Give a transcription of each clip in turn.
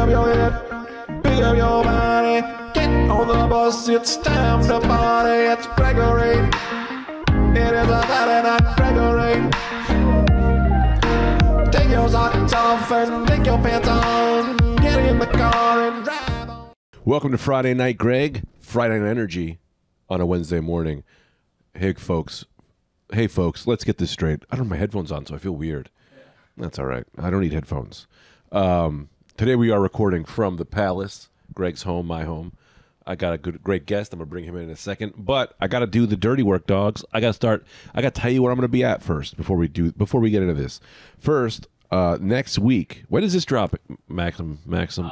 up your head, up your body. Get on the bus, it's time to party. It's Gregory. It is a Saturday night Gregory. Take your socks off and take your pants on. Get in the car and drive on. Welcome to Friday Night Greg, Friday Night Energy on a Wednesday morning. Hey, folks. Hey, folks, let's get this straight. I don't have my headphones on, so I feel weird. That's all right. I don't need headphones. Um, today we are recording from the Palace, Greg's home, my home. I got a good, great guest. I'm gonna bring him in in a second, but I got to do the dirty work, dogs. I got to start. I got to tell you where I'm gonna be at first before we do before we get into this. First, uh, next week. When does this drop, Maxim? Maxim.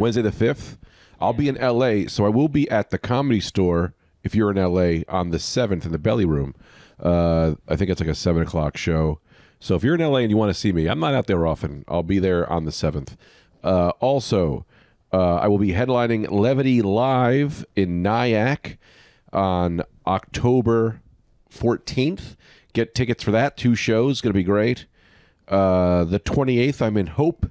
Wednesday the 5th. I'll be in LA, so I will be at the comedy store if you're in LA on the 7th in the Belly Room. Uh, I think it's like a 7 o'clock show. So if you're in LA and you want to see me, I'm not out there often. I'll be there on the 7th. Uh, also, uh, I will be headlining Levity Live in Nyack on October 14th. Get tickets for that. Two shows. Going to be great. Uh, the 28th, I'm in Hope,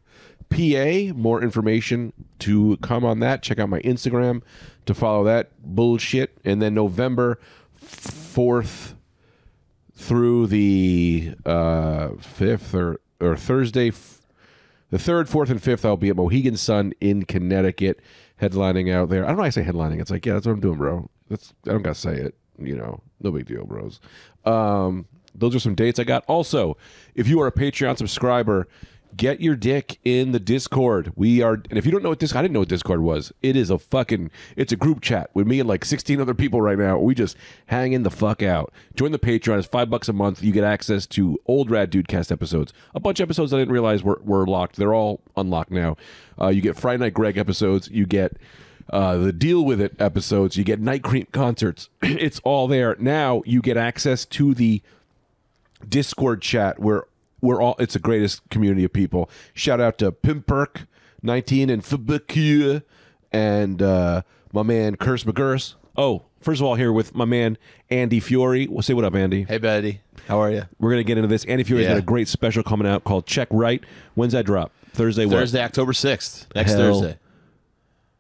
PA. More information to come on that. Check out my Instagram to follow that bullshit. And then November 4th through the uh, 5th or, or Thursday, f- the 3rd, 4th, and 5th, I'll be at Mohegan Sun in Connecticut, headlining out there. I don't know why I say headlining. It's like, yeah, that's what I'm doing, bro. That's I don't got to say it. You know, no big deal, bros. Um, those are some dates I got. Also, if you are a Patreon subscriber, get your dick in the Discord. We are, and if you don't know what this, I didn't know what Discord was. It is a fucking, it's a group chat with me and like 16 other people right now. We just hanging the fuck out. Join the Patreon. It's five bucks a month. You get access to old Rad Dude cast episodes. A bunch of episodes I didn't realize were, were locked. They're all unlocked now. Uh, you get Friday Night Greg episodes. You get uh, the Deal with It episodes. You get Night Cream concerts. it's all there. Now you get access to the Discord chat where we're all it's the greatest community of people. Shout out to Pimperk 19 and Fabakua and uh, my man Curse McGurse. Oh, first of all, here with my man Andy Fiori. We'll say what up, Andy. Hey, buddy. How are you? We're gonna get into this. Andy Fiori's Yeah. got a great special coming out called Check Right. When's that drop? Thursday. what? Thursday, October 6th. Next Hell. Thursday.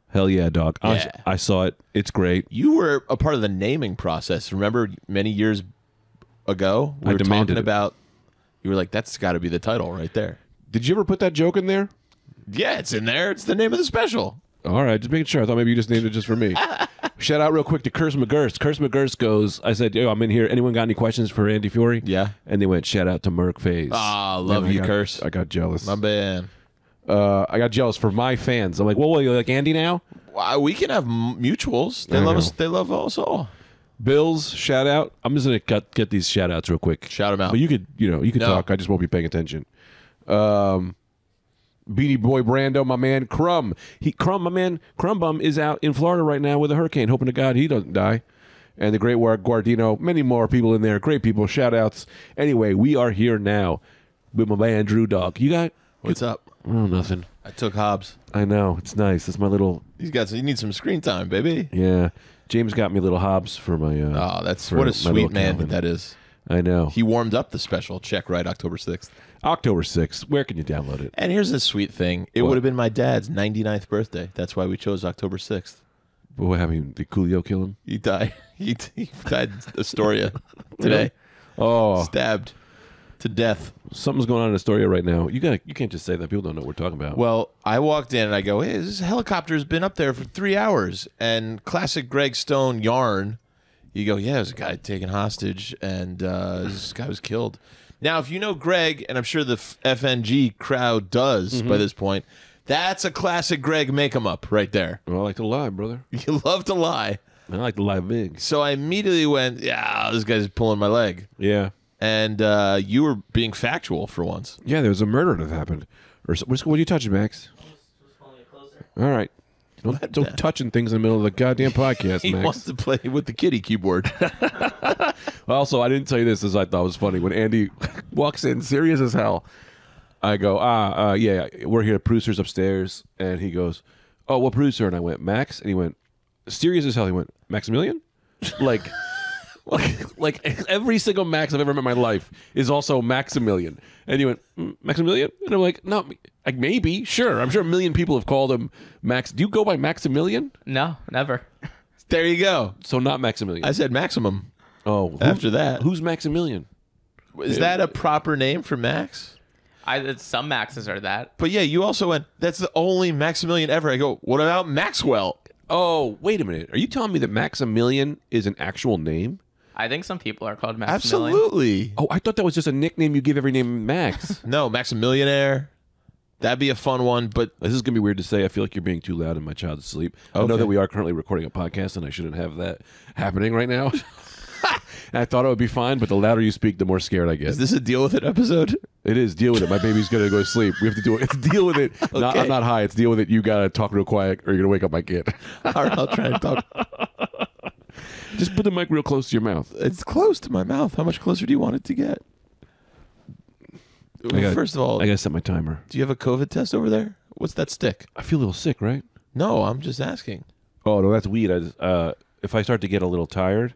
Hell yeah, dog. I- Yeah. I saw it. It's great. You were a part of the naming process. Remember many years ago? We I were talking it. You were like, that's got to be the title right there. Did you ever put that joke in there? Yeah, it's in there. It's the name of the special. All right, just making sure. I thought maybe you just named it just for me. Shout out real quick to Curse McGurse. Curse McGurse goes, I said, yo, I'm in here. Anyone got any questions for Andy Fiori? Yeah. And they went, shout out to Merc Phase. Ah, love And I you, got- Curse. I got jealous. My man. Uh, I got jealous for my fans. I'm like, whoa, whoa, you like Andy now? Wow, we can have m- mutuals. They I love know. us. They love us all. Bills, shout out. I'm just gonna cut, get these shout outs real quick. Shout 'em out. But you could, you know, you could No. talk. I just won't be paying attention. Um, Beanie Boy Brando, my man Crumb. He Crumb, my man Crumb Bum is out in Florida right now with a hurricane, hoping to God he doesn't die. And the great War Guardino, many more people in there. Great people. Shout outs. Anyway, we are here now with my man Drew Dog. You got What's up? oh nothing. I took Hobbs. I know it's nice. It's my little He's got. Some, you need some screen time, baby. yeah. James got me little Hobbs for my. Uh, Oh, that's what a sweet man Calvin. that is. I know. He warmed up the special. Check right, October 6th. October sixth. Where can you download it? And here's a sweet thing. It What? would have been my dad's 99th birthday. That's why we chose October 6th. What happened? Did Coolio kill him? He died. He, he died Astoria today. Oh, Stabbed to death. something's going on in Astoria right now. You got. You can't just say that. People don't know what we're talking about. Well, I walked in and I go, hey, this helicopter's been up there for three hours. And classic Greg Stone yarn. You go, yeah, there's a guy taken hostage and uh, this guy was killed. Now, if you know Greg, and I'm sure the FNG crowd does by this point, that's a classic Greg make 'em up right there. Well, I like to lie, brother. You love to lie. I like to lie big. So I immediately went, yeah, this guy's pulling my leg. Yeah. And uh, you were being factual for once. Yeah. There was a murder that happened. Or so- what are you touching, Max? All right. Don't, don't touching things in the middle of the goddamn podcast, He Max. wants to play with the kitty keyboard. Also, I didn't tell you this as I thought it was funny. When Andy walks in, serious as hell, I go, ah, uh, yeah, we're here. Producer's upstairs, and he goes, oh, what producer? And I went, Max, and he went, serious as hell. He went, Maximilian, like, Like, like every single Max I've ever met in my life is also Maximilian. And you went, "Mm, Maximilian? And I'm like, no, like maybe, sure. I'm sure a million people have called him Max. Do you go by Maximilian? No, never. There you go. So not Maximilian. I said maximum. oh, who- After that. Who's Maximilian? Is that a proper name for Max? I it's- some Maxes are that. But yeah, you also went, that's the only Maximilian ever. I go, what about Maxwell? Oh, wait a minute. Are you telling me that Maximilian is an actual name? I think some people are called Maximilian. Absolutely. Oh, I thought that was just a nickname you give every name Max. No, Maximillionaire. That'd be a fun one, but This is gonna be weird to say. I feel like you're being too loud in my child's sleep. I know Okay. that we are currently recording a podcast, and I shouldn't have that happening right now. and I thought it would be fine, but the louder you speak, the more scared I get. is this a deal with it episode? it is. Deal with it. My baby's gonna go to sleep. We have to do it. It's deal with it. Not, Okay. I'm not high. It's deal with it. You gotta talk real quiet, or you're gonna wake up my kid. All right, I'll try and talk. Just put the mic real close to your mouth. It's close to my mouth. How much closer do you want it to get? I gotta- First of all, I gotta set my timer. do you have a COVID test over there? What's that stick? I feel a little sick, right? No, I'm just asking. Oh no, that's weed. I just, uh, if I start to get a little tired,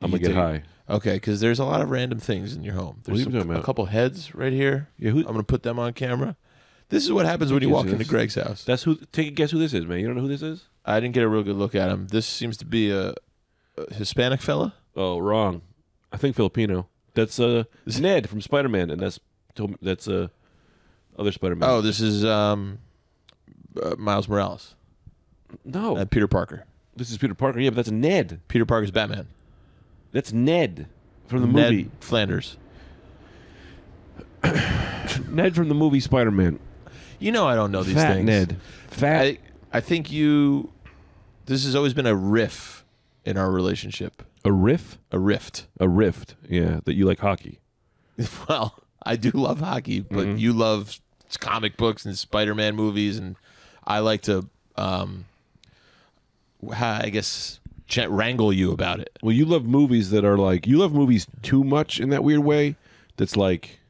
I'm You gonna get high. Okay, because there's a lot of random things in your home. What are There's you some- talking a couple heads right here. Yeah, who- I'm going to put them on camera. This is what happens when you is walk into? Greg's house. That's who. Take a guess who this is, man. You don't know who this is? I didn't get a real good look at him. This seems to be a, a Hispanic fella. Oh, wrong. I think Filipino. That's uh Ned from Spider Man, and that's that's uh other Spider Man. Oh, this is um, uh, Miles Morales. no, Uh, Peter Parker. this is Peter Parker. Yeah, but that's Ned. Peter Parker's Batman. That's Ned from the Ned movie. Flanders. Ned from the movie Spider Man. You know I don't know these Fat things. Ned. Fat. I I think you. This has always been a riff in our relationship. a riff. A rift. A rift. Yeah, that you like hockey. Well, I do love hockey, but Mm-hmm. you love comic books and Spider-Man movies, and I like to, um, I guess, wrangle you about it. Well, you love movies that are like you love movies too much in that weird way. That's like,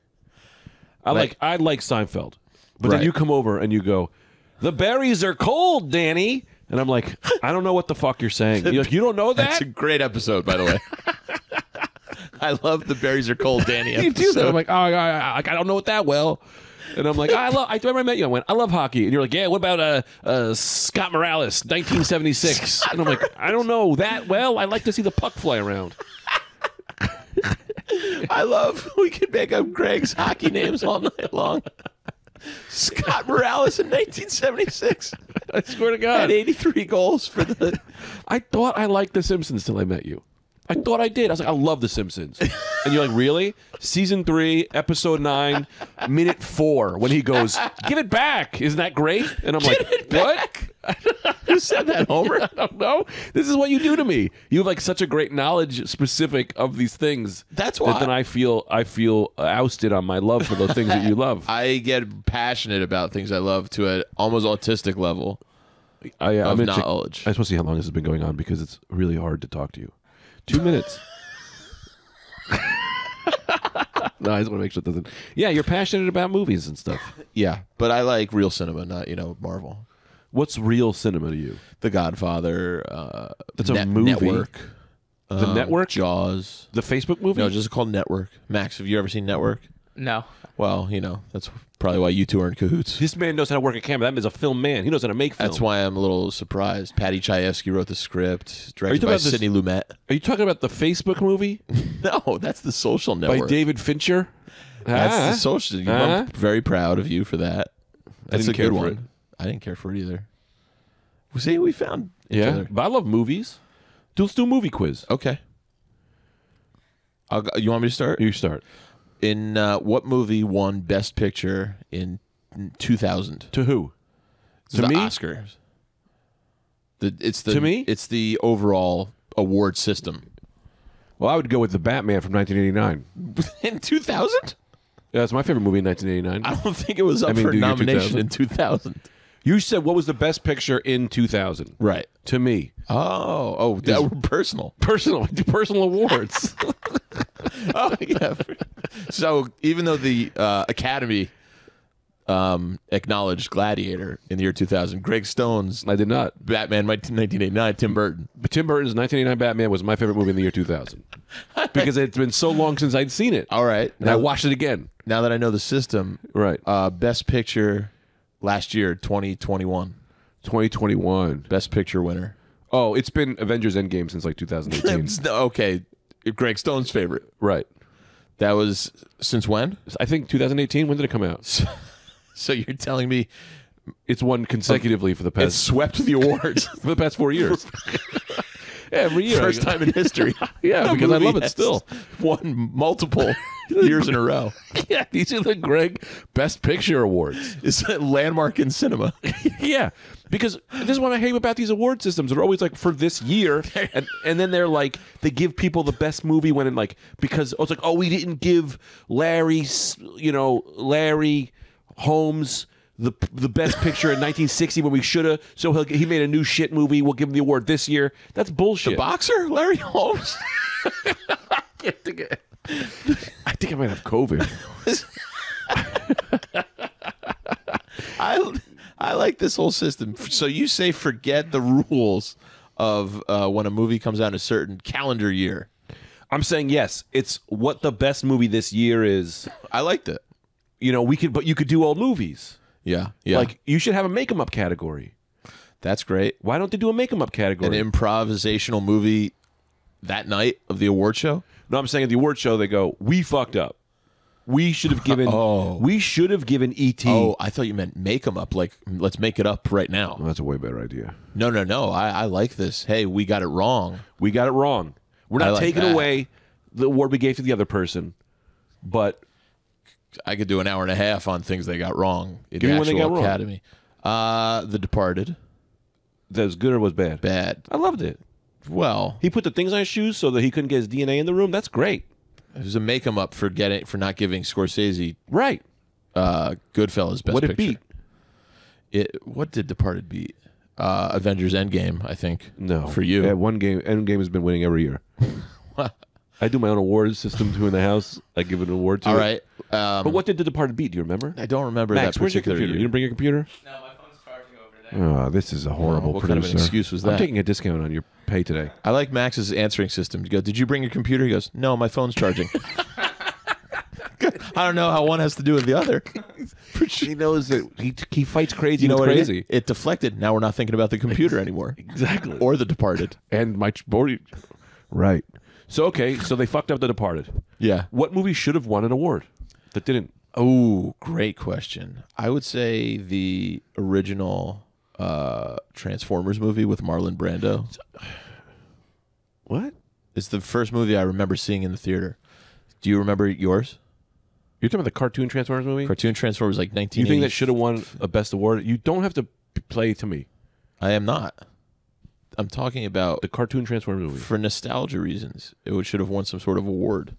I like, Like- I like Seinfeld, but then you come over and you go, the berries are cold, Danny, and I'm like, I don't know what the fuck you're saying. You're like, you don't know that? That's a great episode, by the way. I love the berries are cold, Danny. you do that. episode. I'm like, oh, I, I, I don't know it that well. And I'm like, I love. I remember I met you. I went, I love hockey, and you're like, yeah. What about uh, uh Scott Morales, 1976? and I'm like, I don't know that well. I like to see the puck fly around. I love. We could make up Greg's hockey names all night long. Scott Morales in 1976 I swear to had God, 83 goals for the. I thought I liked The Simpsons till I met you. I thought I did. I was like, I love The Simpsons. And you're like, really? Season three, episode nine, minute four, when he goes, give it back. Isn't that great? And I'm like, what? Who said that, Homer? I don't know. This is what you do to me. You have like such a great knowledge specific of these things. That's that why- then I feel I feel ousted on my love for the things that you love. I get passionate about things I love to an almost autistic level. I, uh, I'm of knowledge. I just want to see how long this has been going on because it's really hard to talk to you. Two minutes. no, I just want to make sure it doesn't. Yeah, you're passionate about movies and stuff. Yeah, but I like real cinema, not you know Marvel. What's real cinema to you? The Godfather. Uh, That's a Net- movie. Network. The um, Network? Jaws. The Facebook movie? No, just called Network. Max, have you ever seen Network? No. Well, you know that's probably why you two are in cahoots. this man knows how to work a camera. That man's a film man. He knows how to make film. That's why I'm a little surprised. Paddy Chayefsky wrote the script, directed talking by about this- Sidney Lumet. Are you talking about the Facebook movie No, that's the Social network. by David Fincher? That's Ah. the Social. Uh-huh. I'm very proud of you for that. That's a good one. it. I didn't care for it either. See, we found each Yeah, other. but I love movies. Do- Let's do a movie quiz. Okay. I'll you want me to start? You start. In uh, what movie won Best Picture in 2000? To who? It's To the me? Oscars. The, it's the To me? It's the overall award system. Well, I would go with the Batman from 1989. in 2000? Yeah, it's my favorite movie in 1989. I don't think it was up I mean, for nomination in 2000. You said what was the best picture in 2000? Right. To me, Oh, oh, that were personal. personal personal awards. oh yeah. So even though the uh, Academy um, acknowledged Gladiator in the year 2000, Greg Stone's I did not. Batman 1989, Tim Burton. But Tim Burton's 1989 Batman was my favorite movie in the year 2000. because it's been so long since I'd seen it. All right. And I watched it again. now that I know the system, Right. uh, best picture last year, 2021. 2021. Best picture winner. Oh, it's been Avengers Endgame since like 2018. okay. Greg Stone's favorite. right. That was since when? I think 2018. When did it come out? So you're telling me It's won consecutively for the past. it swept the awards for the past four years. Every year, first time in history. Yeah, because I love it still. Won multiple years in a row. Yeah, these are the Greg Best Picture awards. It's a landmark in cinema. yeah, because this is what I hate about these award systems. They're always like for this year, and and then they're like they give people the best movie when in like because oh, it's like oh we didn't give Larry, you know Larry Holmes. The, the best picture in 1960 when we should have so he'll, he made a new shit movie we'll give him the award this year that's bullshit Boxer, Larry Holmes. I think I might have COVID I I like this whole system. So you say forget the rules of uh, when a movie comes out in a certain calendar year. I'm saying yes it's what the best movie this year is I liked it. you know we could but you could do old movies Yeah, yeah. Like you should have a make 'em up category. that's great. Why don't they do a make 'em up category? An category? improvisational movie that night of the award show. no, I'm saying at the award show they go, "We fucked up. We should have given. Oh. we should have given ET. Oh, I thought you meant make them up. Like let's make it up right now. that's a way better idea. No, no, no. I, I like this. Hey, we got it wrong. We got it wrong. We're I not like taking that. away the award we gave to the other person, but I could do an hour and a half on things they got wrong in Give the me they actual got wrong. Academy. Uh, The Departed, that was good or was bad. bad. I loved it. Well, He put the things on his shoes so that he couldn't get his DNA in the room. That's great. it was a make 'em up for getting for not giving Scorsese Right. uh, Goodfellas best what it picture. beat? It what did Departed beat? Uh, Avengers Endgame, I think. No, for you. Yeah, one game. Endgame has been winning every year. I do my own awards system too in the house. I give an award to. All it. right. Um, But what did The Departed beat? Do you remember? I don't remember Max, that where's your particular computer? You year. didn't bring your computer? No, my phone's charging over there. Oh, this is a horrible what kind of an excuse was that? I'm taking a discount on your pay today. I like Max's answering system. You go, did you bring your computer? He goes, no, my phone's charging. I don't know how one has to do with the other. He knows that he, he fights crazy. You know what it crazy. is? It deflected. Now we're not thinking about the computer anymore. Exactly. Or The Departed. and my ch- body. Right. So okay, so they fucked up The Departed. Yeah. What movie should have won an award that didn't? Oh, great question. I would say the original uh, Transformers movie with Marlon Brando. What? It's the first movie I remember seeing in the theater. Do you remember yours? You're talking about the cartoon Transformers movie? Cartoon Transformers like 19. you think that should have won a best award? You don't have to play to me. I am not. I'm talking about The cartoon Transformers movie. for nostalgia reasons. It should have won some sort of award.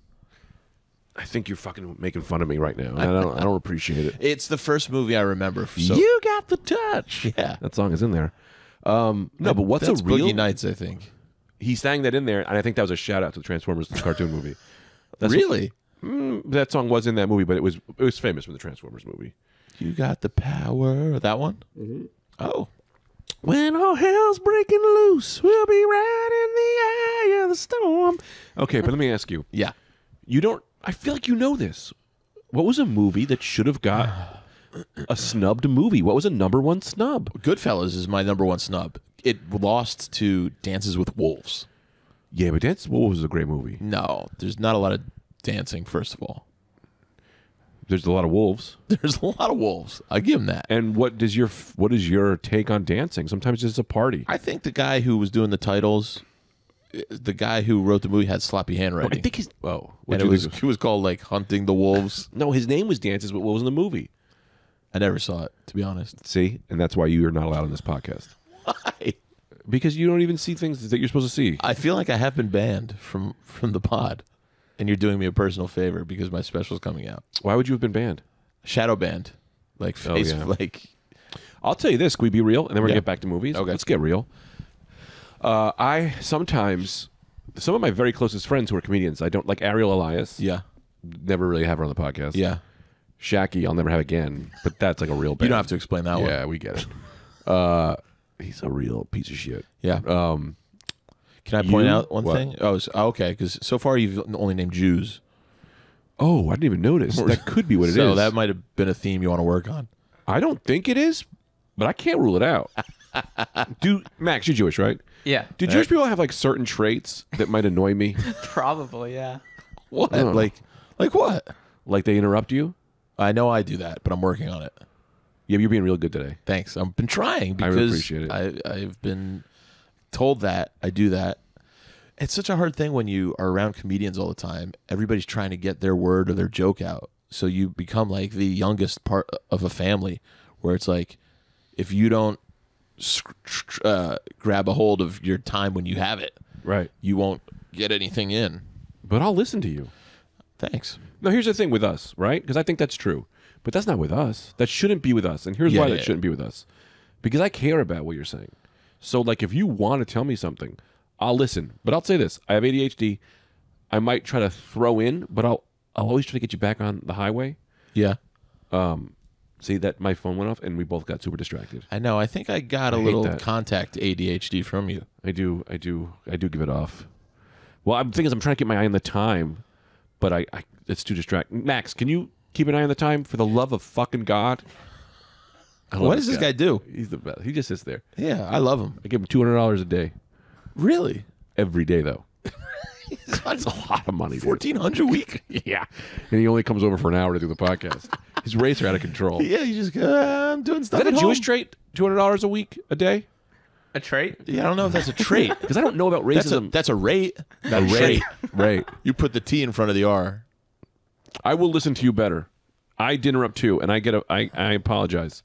I think you're fucking making fun of me right now. and I don't. I don't appreciate it. It's the first movie I remember. So you got the touch. yeah, That song is in there. Um, no, but what's That's a real? Boogie Nights? I think. He sang that in there, and I think that was a shout out to the Transformers the cartoon movie. That's really? Mm, that song was in that movie, but it was it was famous from the Transformers movie. You got the power. That one? Mm-hmm. Oh, When all hell's breaking loose, we'll be right in the eye of the storm. Okay, but let me ask you: yeah. You don't? I feel like you know this. What was a movie that should have got a snubbed movie? What was a number one snub? Goodfellas is my number one snub. It lost to Dances with Wolves. Yeah, but Dances with Wolves was a great movie. No, there's not a lot of dancing. First of all, There's a lot of wolves. there's a lot of wolves. I give him that. And what does your what is your take on dancing? Sometimes it's a party. I think the guy who was doing the titles, the guy who wrote the movie had sloppy handwriting. I think he's oh, and it was it was called like Hunting the Wolves. no. His name was Dances, but what was in the movie? I never saw it to be honest. See, and that's why you are not allowed on this podcast I, because you don't even see things that you're supposed to see. I feel like I have been banned from from the pod, and you're doing me a personal favor because my special's coming out. Why would you have been banned? Shadow banned, like Oh, face, yeah. like I'll tell you this: can we be real? And then we're Yeah. gonna get back to movies. Okay. let's get real. Uh, I sometimes some of my very closest friends who are comedians. I don't like Ariel Elias. yeah, never really have her on the podcast. yeah. Shaggy, I'll never have again. But that's like a real. You don't have to explain that one. Yeah, we get it. Uh, he's a real piece of shit. Yeah. Um, Can I point You? out one What? thing? Oh, s- oh, okay. Because so far you've only named Jews. Oh, I didn't even notice. That could be what it is. so that might have been a theme you want to work on. I don't think it is, but I can't rule it out. Do Max, you're Jewish, right? Yeah, Do Jewish people have like certain traits that might annoy me? probably. Yeah. What? Like, like what? like they interrupt you? I know I do that, but I'm working on it. Yeah, you're being real good today. Thanks. I've been trying I really appreciate it. I, I've been told that I do that. It's such a hard thing when you are around comedians all the time. Everybody's trying to get their word or their joke out. So you become like the youngest part of a family where it's like, if you don't uh, grab a hold of your time when you have it, Right. you won't get anything in. But I'll listen to you. Thanks. No, here's the thing with us, right? Because I think that's true. But that's not with us. That shouldn't be with us. And here's Yeah, why yeah, that shouldn't be with us. Because I care about what you're saying. So, like, if you want to tell me something, I'll listen. But I'll say this I have ADHD. I might try to throw in, but I'll, I'll always try to get you back on the highway. Yeah. Um, see that my phone went off and we both got super distracted. I know. I think I got a little that. contact ADHD from you. I do, I do, I do give it off. Well, I'm thinking I'm trying to keep my eye on the time, but I, I it's too distracting. Max, can you keep an eye on the time for the love of fucking God? I love What does this guy do? He's the best. He just sits there. Yeah, I love him. I give him two hundred dollars a day Really? every day, though. That's a lot of money. dude. Fourteen hundred a week. Yeah, and he only comes over for an hour to do the podcast. His rates are out of control. Is yeah, you just "Uh, I'm doing stuff. that a at Jewish home." trait? Two hundred dollars a week a day? A trait? Yeah, I don't know if that's a trait. Because I don't know about that's a racism. that's a rate. Not a rate. trait. right. You put the T in front of the R. I will listen to you better. I did interrupt too, and I get a. I I apologize.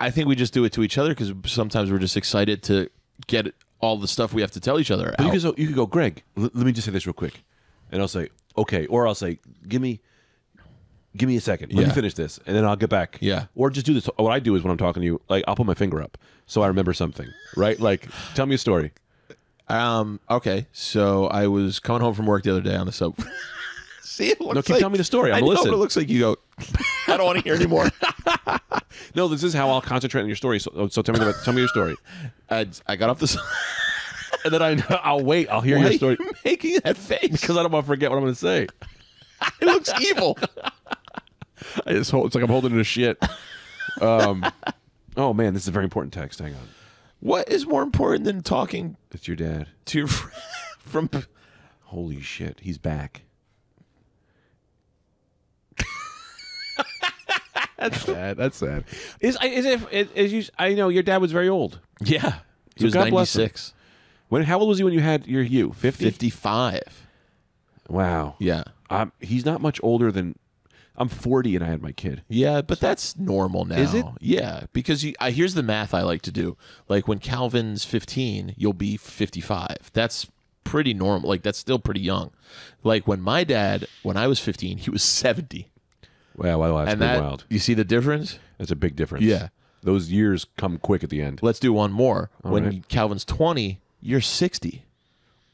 I think we just do it to each other because sometimes we're just excited to get all the stuff we have to tell each other But you could, so you could go, Greg. l- let me just say this real quick, and I'll say okay, or I'll say, give me, give me a second. Let Yeah. me finish this, and then I'll get back. Yeah. Or just do this. What I do is when I'm talking to you, like I'll put my finger up so I remember something. Right? Like, tell me a story. Um. Okay. So I was coming home from work the other day on the subway. See, it looks No, keep like, telling me the story. I'm I know, listening. but it looks like you go. I don't want to hear anymore. No, this is how I'll concentrate on your story. So, so tell me, the, tell me your story, I, I got off the. and then I, I'll wait. I'll hear Why your are story you making that face? because I don't want to forget what I'm going to say. it looks evil. I just hold, it's like I'm holding in a shit. Um, oh man, this is a very important text. Hang on, What is more important than talking it's your dad. to your friend from? Holy shit, he's back. That's sad. That's sad. Is is it is, you? I know your dad was very old. Yeah, he So was ninety six. When? How old was he when you had your you? Fifty. 55. Wow. Yeah. Um, he's not much older than. I'm 40 and I had my kid. Yeah, but that's normal now. Is it? Yeah, because you, I, here's the math I like to do. Like when Calvin's 15, you'll be 55. That's pretty normal. Like that's still pretty young. Like when my dad, when I was 15, he was 70. Wow, wow, that's and pretty that, wild. you see the difference? That's a big difference. Yeah. Those years come quick at the end. Let's do one more. when right. Calvin's 20, you're 60.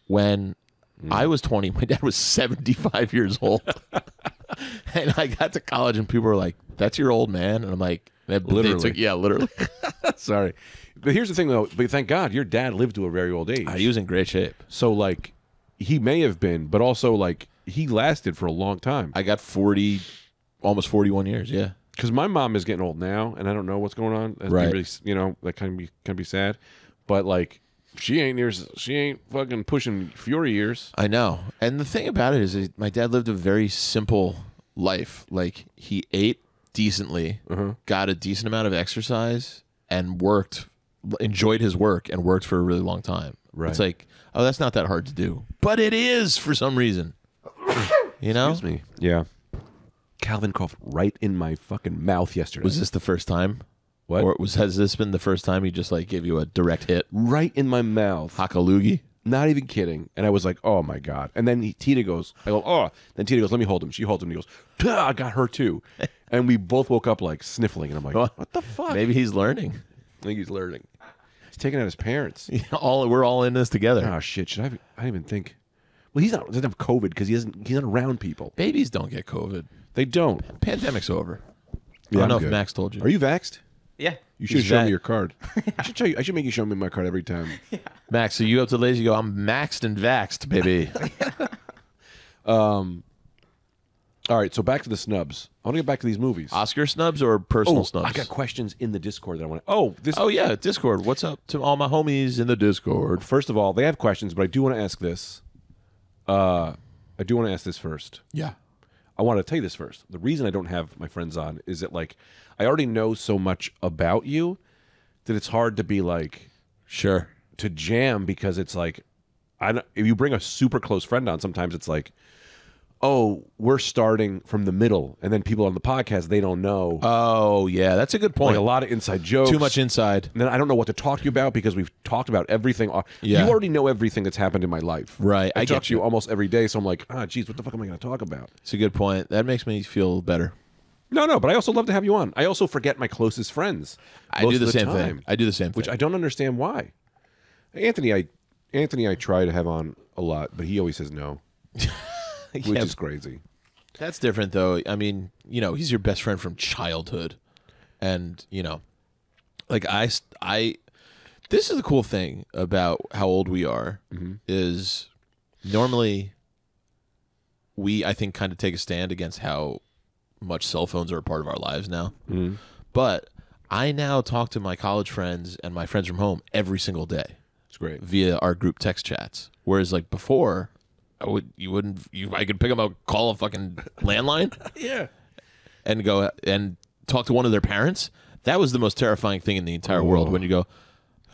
When Hmm. I was 20, my dad was 75 years old. and I got to college and people were like, that's your old man. And I'm like, Literally. took- yeah, literally. Sorry. But here's the thing though, but thank God your dad lived to a very old age. he was in great shape. So like he may have been, but also like he lasted for a long time. I got 40, almost 41 years. Yeah. Because my mom is getting old now, and I don't know what's going on. That'd be Right. really, you know, that can be kind of be sad. But like, she ain't near. She ain't fucking pushing Fury years. I know. And the thing about it is, that my dad lived a very simple life. Like he ate decently, uh-huh. got a decent amount of exercise, and worked, enjoyed his work, and worked for a really long time. Right. It's like, oh, that's not that hard to do, but it is for some reason. You know, Excuse me. Yeah. Calvin coughed right in my fucking mouth yesterday. was this the first time? What? Or was has this been the first time he just like gave you a direct hit? right in my mouth? Hakalugi. Not even kidding. And I was like, oh my god. And then he, Tita goes, I go, oh. Then Tita goes, let me hold him. She holds him. He goes, "Tuh, I got her too. and we both woke up like sniffling. And I'm like, what the fuck? Maybe he's learning. I think he's learning. He's taking out his parents. all we're all in this together. Oh shit! Should I? I didn't even think. Well, he's not doesn't have COVID because he doesn't. He's not around people. Babies don't get COVID. They don't. Pandemic's over. I don't I'm know good. if Max told you. Are you vaxxed? Yeah. You should He's show that- me your card. I should show you. I should make you show me my card every time. Max, so you go up to the ladies, you go, I'm maxed and vaxxed, baby. Um, all right, so back to the snubs. I want to get back to these movies. Oscar snubs or personal oh, snubs? I got questions in the Discord that I want. to... Oh, this. oh yeah, Discord. What's up to all my homies in the Discord? First of all, they have questions, but I do want to ask this. Uh, I do want to ask this first. Yeah. I want to tell you this first. The reason I don't have my friends on is that like I already know so much about you that it's hard to be like Sure. to jam because it's like I don't, if you bring a super close friend on, sometimes it's like, oh, we're starting from the middle, and then people on the podcast they don't know Oh yeah, that's a good like point. a lot of inside jokes. Too much inside. And then I don't know what to talk to you about because we've talked about everything. Yeah. You already know everything that's happened in my life. Right, I, I talk get to you you. almost every day, so I'm like, ah, geez, what the fuck am I going to talk about? It's a good point. That makes me feel better. No, no, but I also love to have you on. I also forget my closest friends. I do the, of same time, thing. I do the same thing. which I don't understand why. Anthony, I Anthony, I try to have on a lot, but he always says no, which Yeah, is crazy. That's different, though. I mean, you know, he's your best friend from childhood, and you know, like I, I. This is the cool thing about how old we are mm-hmm. is normally we, I think, kind of take a stand against how much cell phones are a part of our lives now. Mm-hmm. But I now talk to my college friends and my friends from home every single day It's great. via our group text chats. Whereas like before, I would you wouldn't you I could pick them up, call a fucking landline, Yeah. and go and talk to one of their parents. That was the most terrifying thing in the entire world. When you go,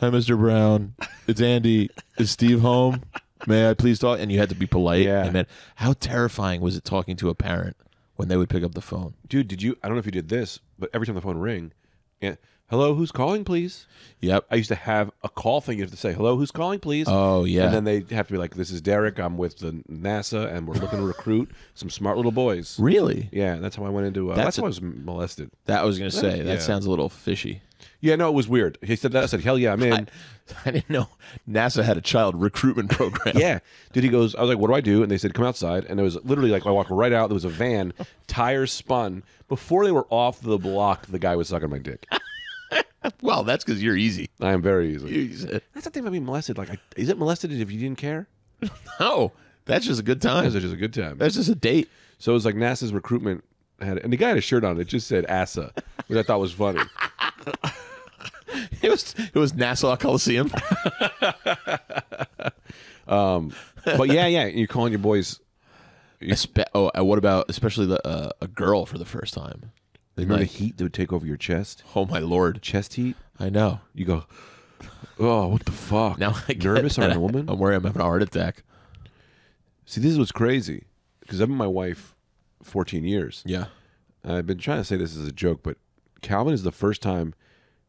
"Hi, Mr. Brown, it's Andy. Is Steve home? May I please talk?" And you had to be polite. Yeah. And then, how terrifying was it talking to a parent when they would pick up the phone? Dude, did you? I don't know if you did this, but every time the phone ring, yeah, hello, who's calling, please? Yep. I used to have a call thing. You have to say, hello, who's calling, please? Oh yeah. And then they have to be like, this is Derek. I'm with the NASA, and we're looking to recruit some smart little boys. really? Yeah, that's how I went into. Uh, That's that's, how I was molested. That was gonna say. Yeah. That sounds a little fishy. Yeah, no, it was weird. He said that. I said, hell yeah, I'm in. I didn't know NASA had a child recruitment program. yeah, dude. He goes. I was like, what do I do? And they said, come outside. And it was literally like I walked right out. There was a van, tires spun. Before they were off the block, the guy was sucking my dick. Well, that's because you're easy. I am very easy. You- uh, That's the thing about being molested. Like, I, is it molested if you didn't care? No, that's just a good time. That's just a good time. That's just a date. So it was like NASA's recruitment had, and the guy had a shirt on. It just said ASA, which I thought was funny. It was it was Nassau Coliseum. Um, but yeah, yeah, you're calling your boys. Espe- oh, and what about especially the uh, a girl for the first time? They Remember like, the heat that would take over your chest, oh my lord! chest heat. I know. You go, oh, what the fuck? Now I get nervous on a woman. I'm worried I'm having a heart attack. See, this is what's crazy because I've been my wife 14 years. Yeah. I've been trying to say this as a joke, but Calvin is the first time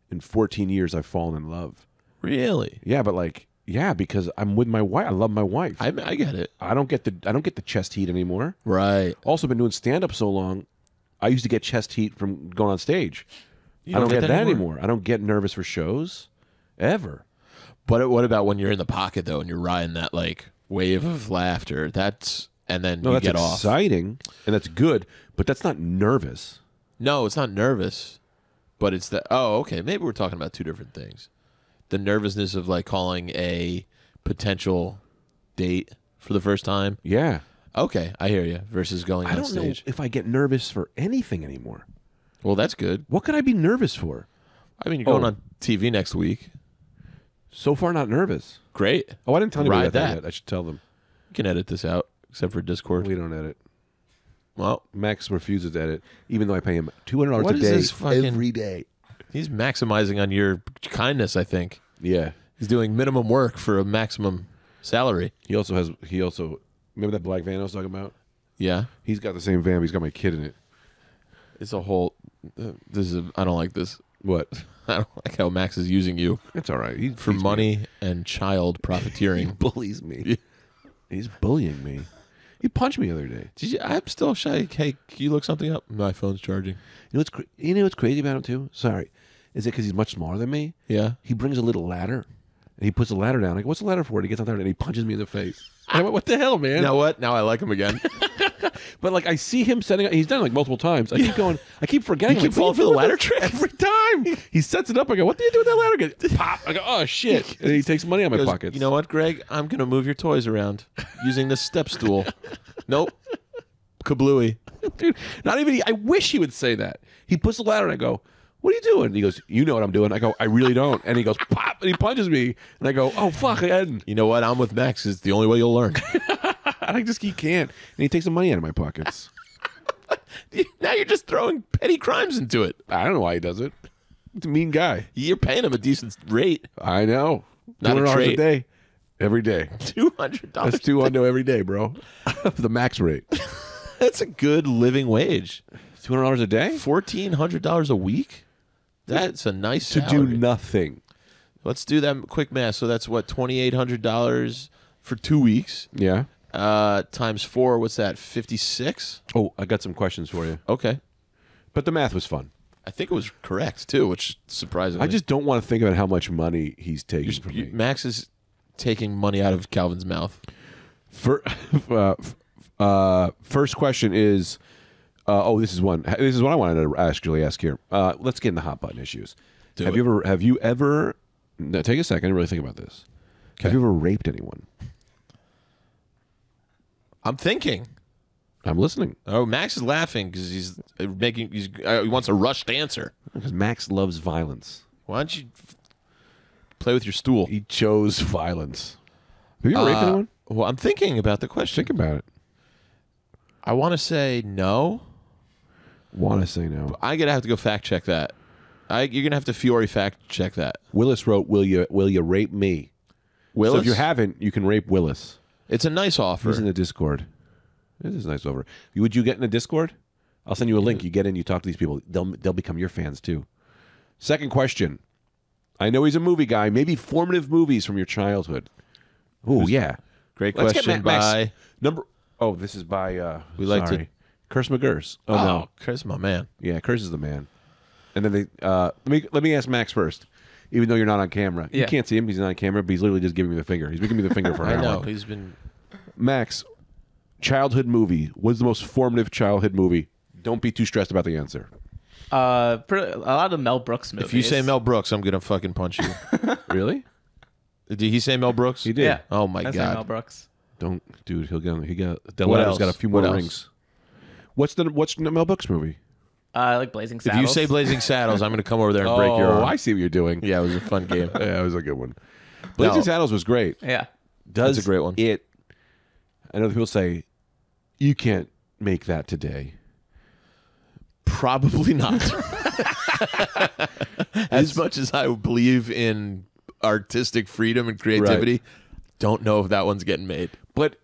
in 14 years I've fallen in love. Really? Yeah, but like, yeah, because I'm with my wife. I love my wife. I I get it. I don't get the I don't get the chest heat anymore. Right. Also, been doing stand up so long, I used to get chest heat from going on stage. You I don't get, that, anymore? anymore? I don't get nervous for shows, ever. But what about when you're in the pocket though and you're riding that like wave of laughter? That's and then No, you that's get off. exciting and that's good, but that's not nervous. No, it's not nervous, but it's that. Oh, okay. Maybe we're talking about two different things. The nervousness of like calling a potential date for the first time. Yeah, Okay, I hear you. Versus going I on don't stage. know if I get nervous for anything anymore. Well, that's good. What could I be nervous for? I mean, you're going Oh. on TV next week. So far, not nervous. Great. Oh, I didn't tell anybody Ride about that. that. yet. I should tell them. You can edit this out, except for Discord. We don't edit. Well, Max refuses to edit, even though I pay him two hundred dollars What a is day this fucking- every day. he's maximizing on your kindness. I think Yeah. he's doing minimum work for a maximum salary. He also has. He also remember that black van I was talking about. Yeah, He's got the same van. But he's got my kid in it. it's a whole. Uh, this is. I don't like this. What? I don't like how Max is using you It's all right. He for he's- money and child He profiteering. bullies me. He's bullying me. He punched me the other day. Did you, I'm still shy. Hey, can you look something up? My phone's charging. You know what's cra- you know what's crazy about him too? Sorry, is it because he's much smaller than me? Yeah. He brings a little ladder, and he puts the ladder down. I go, "What's the ladder for?" And he gets on there and he punches me in the face. And I went, "What the hell, man?" Now what? Now I like him again. But like I see him setting up. He's done it like multiple times. I keep going. I keep forgetting. You keep like, falling for the ladder with every time. He sets it up. I go, "What do you do with that ladder?" Again? Pop. I go, "Oh shit!" And he takes money out of my Goes, pockets. You know what, Greg? I'm gonna move your toys around using this step stool. nope. Kablooey. dude. Not even. I wish he would say that. He puts the ladder, and I go, "What are you doing?" And he goes, "You know what I'm doing." I go, "I really don't." And he goes, "Pop!" And he punches me, and I go, "Oh fuck!" I hadn't. You know what? I'm with Max. It's the only way you'll learn. And I just he can't. And he takes some money out of my pockets. now you're just throwing petty crimes into it. I don't know why he does it. He's a mean guy. You're paying him a decent rate. I know. Not a $200 a trait. day, every day. Two hundred dollars. That's two hundred every day, bro. the max rate. That's a good living wage. Two hundred dollars a day Fourteen hundred dollars a week. That's a nice to do nothing. Let's do that quick math. So that's what twenty eight hundred dollars for two weeks. Yeah. Uh, times four. What's that? Fifty six. Oh, I got some questions for you. Okay. But the math was fun. I think it was correct too, which surprisingly. I just don't want to think about how much money he's taking from You- me. Max is taking money out of Calvin's mouth. Fir- uh, uh, first question is, uh, oh, this is one. This is what I wanted to actually ask here. Uh, let's get in the hot button issues. Do have it. you ever? Have you ever? No, take a second and really think about this. Have you ever raped anyone? I'm thinking. I'm listening Oh, Max is laughing because he's uh, making. He's, uh, he wants a rushed answer. because Max loves violence. Why don't you f- play with your stool? He chose violence. Have you ever raped Uh, anyone? Well, I'm thinking about the question. Think about it. I want to say no. Want to say no? I'm gonna have to go fact check that. I, you're gonna have to Fiori fact check that. Willis wrote, "Will you? Will you rape me?" Willis, So if you haven't, you can rape Willis. it's a nice offer. He's in the Discord. This is nice over. Would you get in a Discord? I'll send you a link. You get in, you talk to these people. They'll they'll become your fans too. Second question. I know he's a movie guy. Maybe formative movies from your childhood. Oh yeah. Great Let's get question Ma- Max- by. number. Oh, this is by. uh We like to- sorry. Curse McGurse. Oh, Oh, no. Chris, my man. Yeah, Curse is the man. And then they. uh Let me let me ask Max first. Even though you're not on camera, you Yeah. can't see him. He's not on camera, but he's literally just giving me the finger. He's giving me the finger for an I hour. know he's been. Max, childhood movie. What's the most formative childhood movie? Don't be too stressed about the answer. Uh, pretty, a lot of Mel Brooks movies. If you say Mel Brooks, I'm gonna fucking punch you. Really? Did he say Mel Brooks? He did. yeah. Oh my I say god. Mel Brooks. Don't, dude. He'll get. He got. What Delato's else? got a few more What else? rings. What's the what's the Mel Brooks movie? Uh, I like Blazing Saddles. If you say Blazing Saddles, I'm gonna come over there and break your oh, arm. I see what you're doing. Yeah, it was a fun game. yeah, it was a good one. Blazing No. Saddles was great. yeah, Does That's a great one. It. I know people say, you can't make that today. Probably not. as much as I believe in artistic freedom and creativity, don't know if that one's getting made. But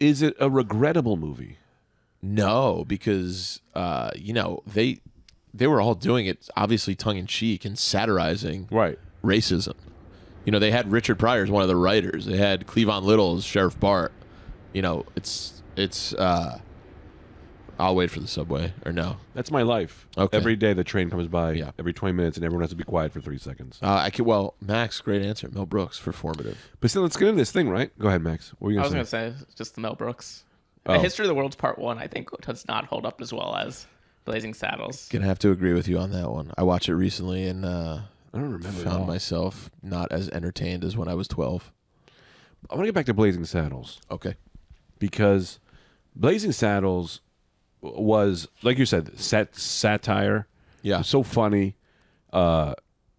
is it a regrettable movie? No, because uh, you know they they were all doing it obviously tongue in cheek and satirizing Right. racism. You know, they had Richard Pryor as one of the writers. They had Cleavon Little as Sheriff Bart. You know, it's it's. uh I'll wait for the subway or no. That's my life. Okay. Every day the train comes by. Yeah. Every 20 minutes, and everyone has to be quiet for three seconds. Uh, I could well Max, great answer. Mel Brooks for formative. But still, let's get into this thing, right? Go ahead, Max. What were you I going was to say? gonna say just the Mel Brooks. Oh. A History of the World's Part One, I think, does not hold up as well as Blazing Saddles. Gonna have to agree with you on that one. I watched it recently and uh, I don't remember. at found myself not as entertained as when I was twelve. I want to get back to Blazing Saddles Okay. because Blazing Saddles was, like you said, sat- satire. Yeah. So funny. Uh,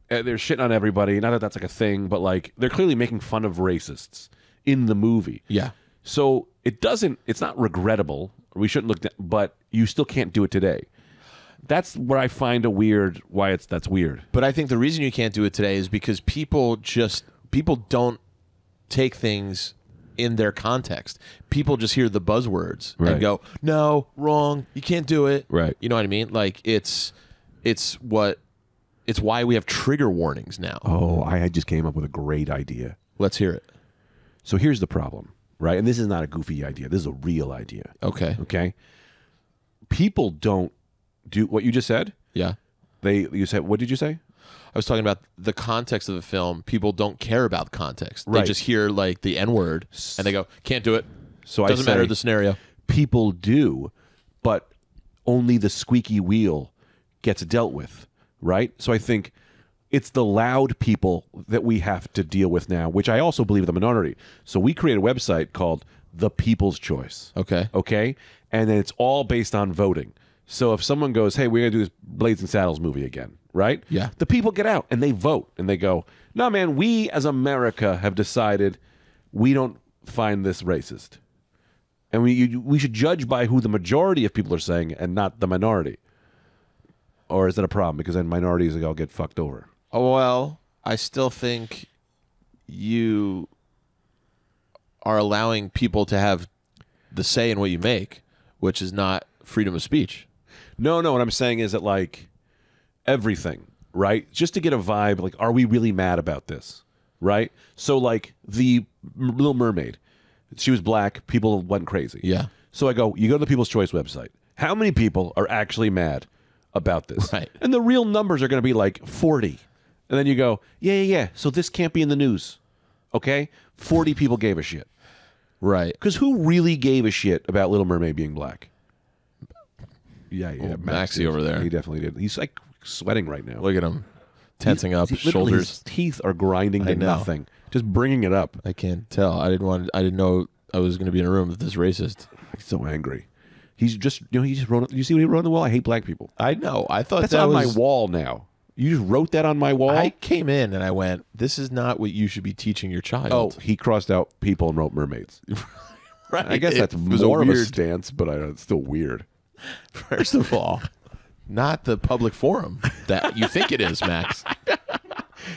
and they're shitting on everybody. Not that that's like a thing, but like they're clearly making fun of racists in the movie. Yeah. So it doesn't. It's not regrettable. We shouldn't look. Down, but you still can't do it today. That's where I find a weird. Why it's that's weird. But I think the reason you can't do it today is because people just people don't take things in their context. People just hear the buzzwords Right. and go, "No, wrong. You can't do it." Right. You know what I mean? Like it's it's what it's why we have trigger warnings now. Oh, I had just came up with a great idea. Let's hear it. So here's the problem, right? And this is not a goofy idea. This is a real idea. Okay. Okay. People don't do what you just said. Yeah. They you said what did you say? I was talking about the context of the film. People don't care about context. Right. They just hear like the N word and they go, "Can't do it." So I Doesn't say, matter the scenario. people do, but only the squeaky wheel gets dealt with, right? So I think it's the loud people that we have to deal with now, which I also believe the minority. So we create a website called The People's Choice. Okay. Okay. And then it's all based on voting. So if someone goes, hey, we're going to do this Blazing Saddles movie again, right? Yeah. The people get out and they vote and they go, no, man, we as America have decided we don't find this racist. And we, you, we should judge by who the majority of people are saying and not the minority. Or is that a problem? Because then minorities all get fucked over. Oh, well, I still think you are allowing people to have the say in what you make, which is not freedom of speech. No, no. What I'm saying is that like everything, right? Just to get a vibe, like, are we really mad about this, right? So like the Little Mermaid, she was black. People went crazy. Yeah. So I go, you go to the People's Choice website. How many people are actually mad about this? Right. And the real numbers are going to be like 40. And then you go, yeah, yeah, yeah. So this can't be in the news. Okay? 40 people gave a shit. Right. Because who really gave a shit about Little Mermaid being black? Yeah, yeah. Old Maxie over there. He definitely did. He's like sweating right now. Look at him tensing up, He- shoulders. His teeth are grinding to nothing. Just bringing it up. I can't tell. I didn't want. I didn't know I was going to be in a room with this racist. He's so angry. He's just, you know, he just wrote. You see what he wrote on the wall? I hate black people. I know. I thought That's that on was, my wall now. You just wrote that on my wall. I came in and I went, "This is not what you should be teaching your child." oh, he crossed out people and wrote mermaids. right. I guess It that's was more a of a weird. stance, but I, it's still weird. First of all, not the public forum that you think it is, Max.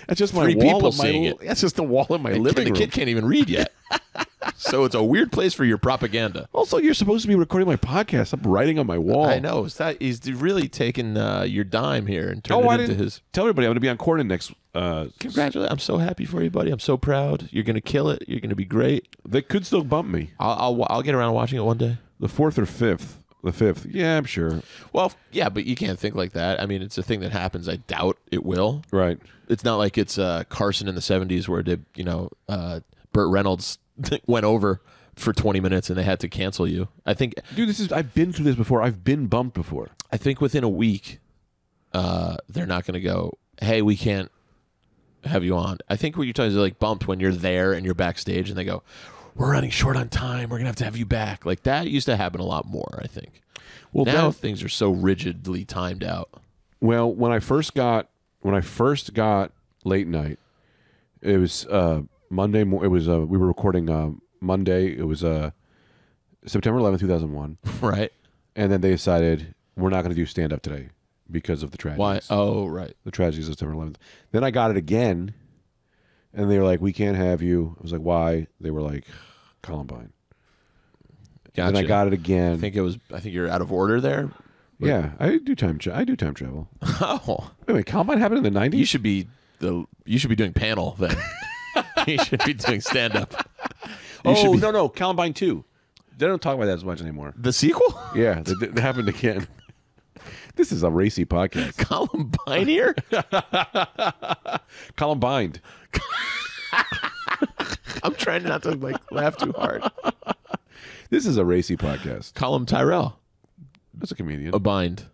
That's just my wall. people in my, seeing it. That's just the wall in my The living kid- the room. kid can't even read yet, so it's a weird place for your propaganda. Also, you're supposed to be recording my podcast. I'm writing on my wall. I know. It's that he's really taking uh, your dime here and turning Oh, it into his. tell everybody I'm going to be on Corden next. Uh, Congratulations! I'm so happy for you, buddy. I'm so proud. You're gonna kill it. You're gonna be great. they could still bump me. I'll I'll, I'll get around to watching it one day. The fourth or fifth. The fifth. Yeah, I'm sure. Well, yeah, but you can't think like that. I mean, it's a thing that happens. I doubt it will. Right. It's not like it's uh, Carson in the '70s where did you know uh, Burt Reynolds went over for 20 minutes and they had to cancel you. I think Dude, this is. I've been through this before. I've been bumped before. I think within a week, uh, they're not going to go. Hey, we can't have you on. I think what you're talking is like bumped when you're there and you're backstage and they go, "We're running short on time. We're gonna have to have you back." Like that used to happen a lot more. I think. Well, now that- things are so rigidly timed out. Well, when I first got when I first got late night, it was uh, Monday. It was uh, we were recording uh, Monday. It was uh, September 11th, 2001, Right? and then they decided we're not going to do stand up today because of the tragedies. Why? Oh, right. the tragedies of September 11th. Then I got it again, and they were like, "We can't have you." I was like, "Why?" They were like, "Columbine." Gotcha. Then I got it again. I think it was. I think you're out of order there. yeah, I do time. Tra- I do time travel. Oh, Wait, wait, Columbine happened in the 90s. you should be the. You should be doing panel then. you should be doing stand up. Oh be no, no, Columbine too. They don't talk about that as much anymore. the sequel. Yeah, they happened again. This is a racy podcast. Columbine here. Columbine. I'm trying not to like laugh too hard. This is a racy podcast. Colum Tyrell, That's a comedian. a bind.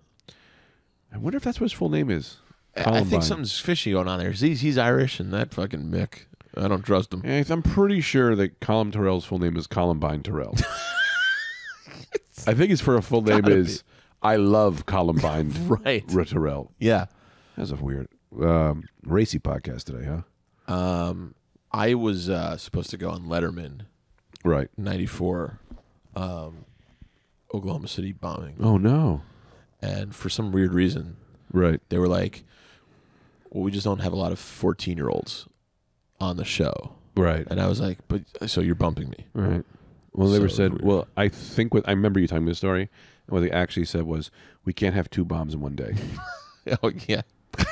I wonder if that's what his full name is. I Columbine. think something's fishy going on there. He's, he's Irish, and that fucking Mick. I don't trust him. Yeah, I'm pretty sure that Colin Terrell's full name is Columbine Terrell. I think his for a full name gotta is I love Columbine Right. R- Terrell. Yeah. That's a weird um, racy podcast today, huh? Um, I was uh, supposed to go on Letterman Right. '94, um, Oklahoma City bombing, Oh no. and for some weird reason, Right. they were like, "Well, we just don't have a lot of 14 year olds on the show." Right. And I was like, "But so you're bumping me?" Right. Well, they were So said. weird. Well, I think what I remember you telling me the story. And what they actually said was, "We can't have two bombs in one day." oh yeah.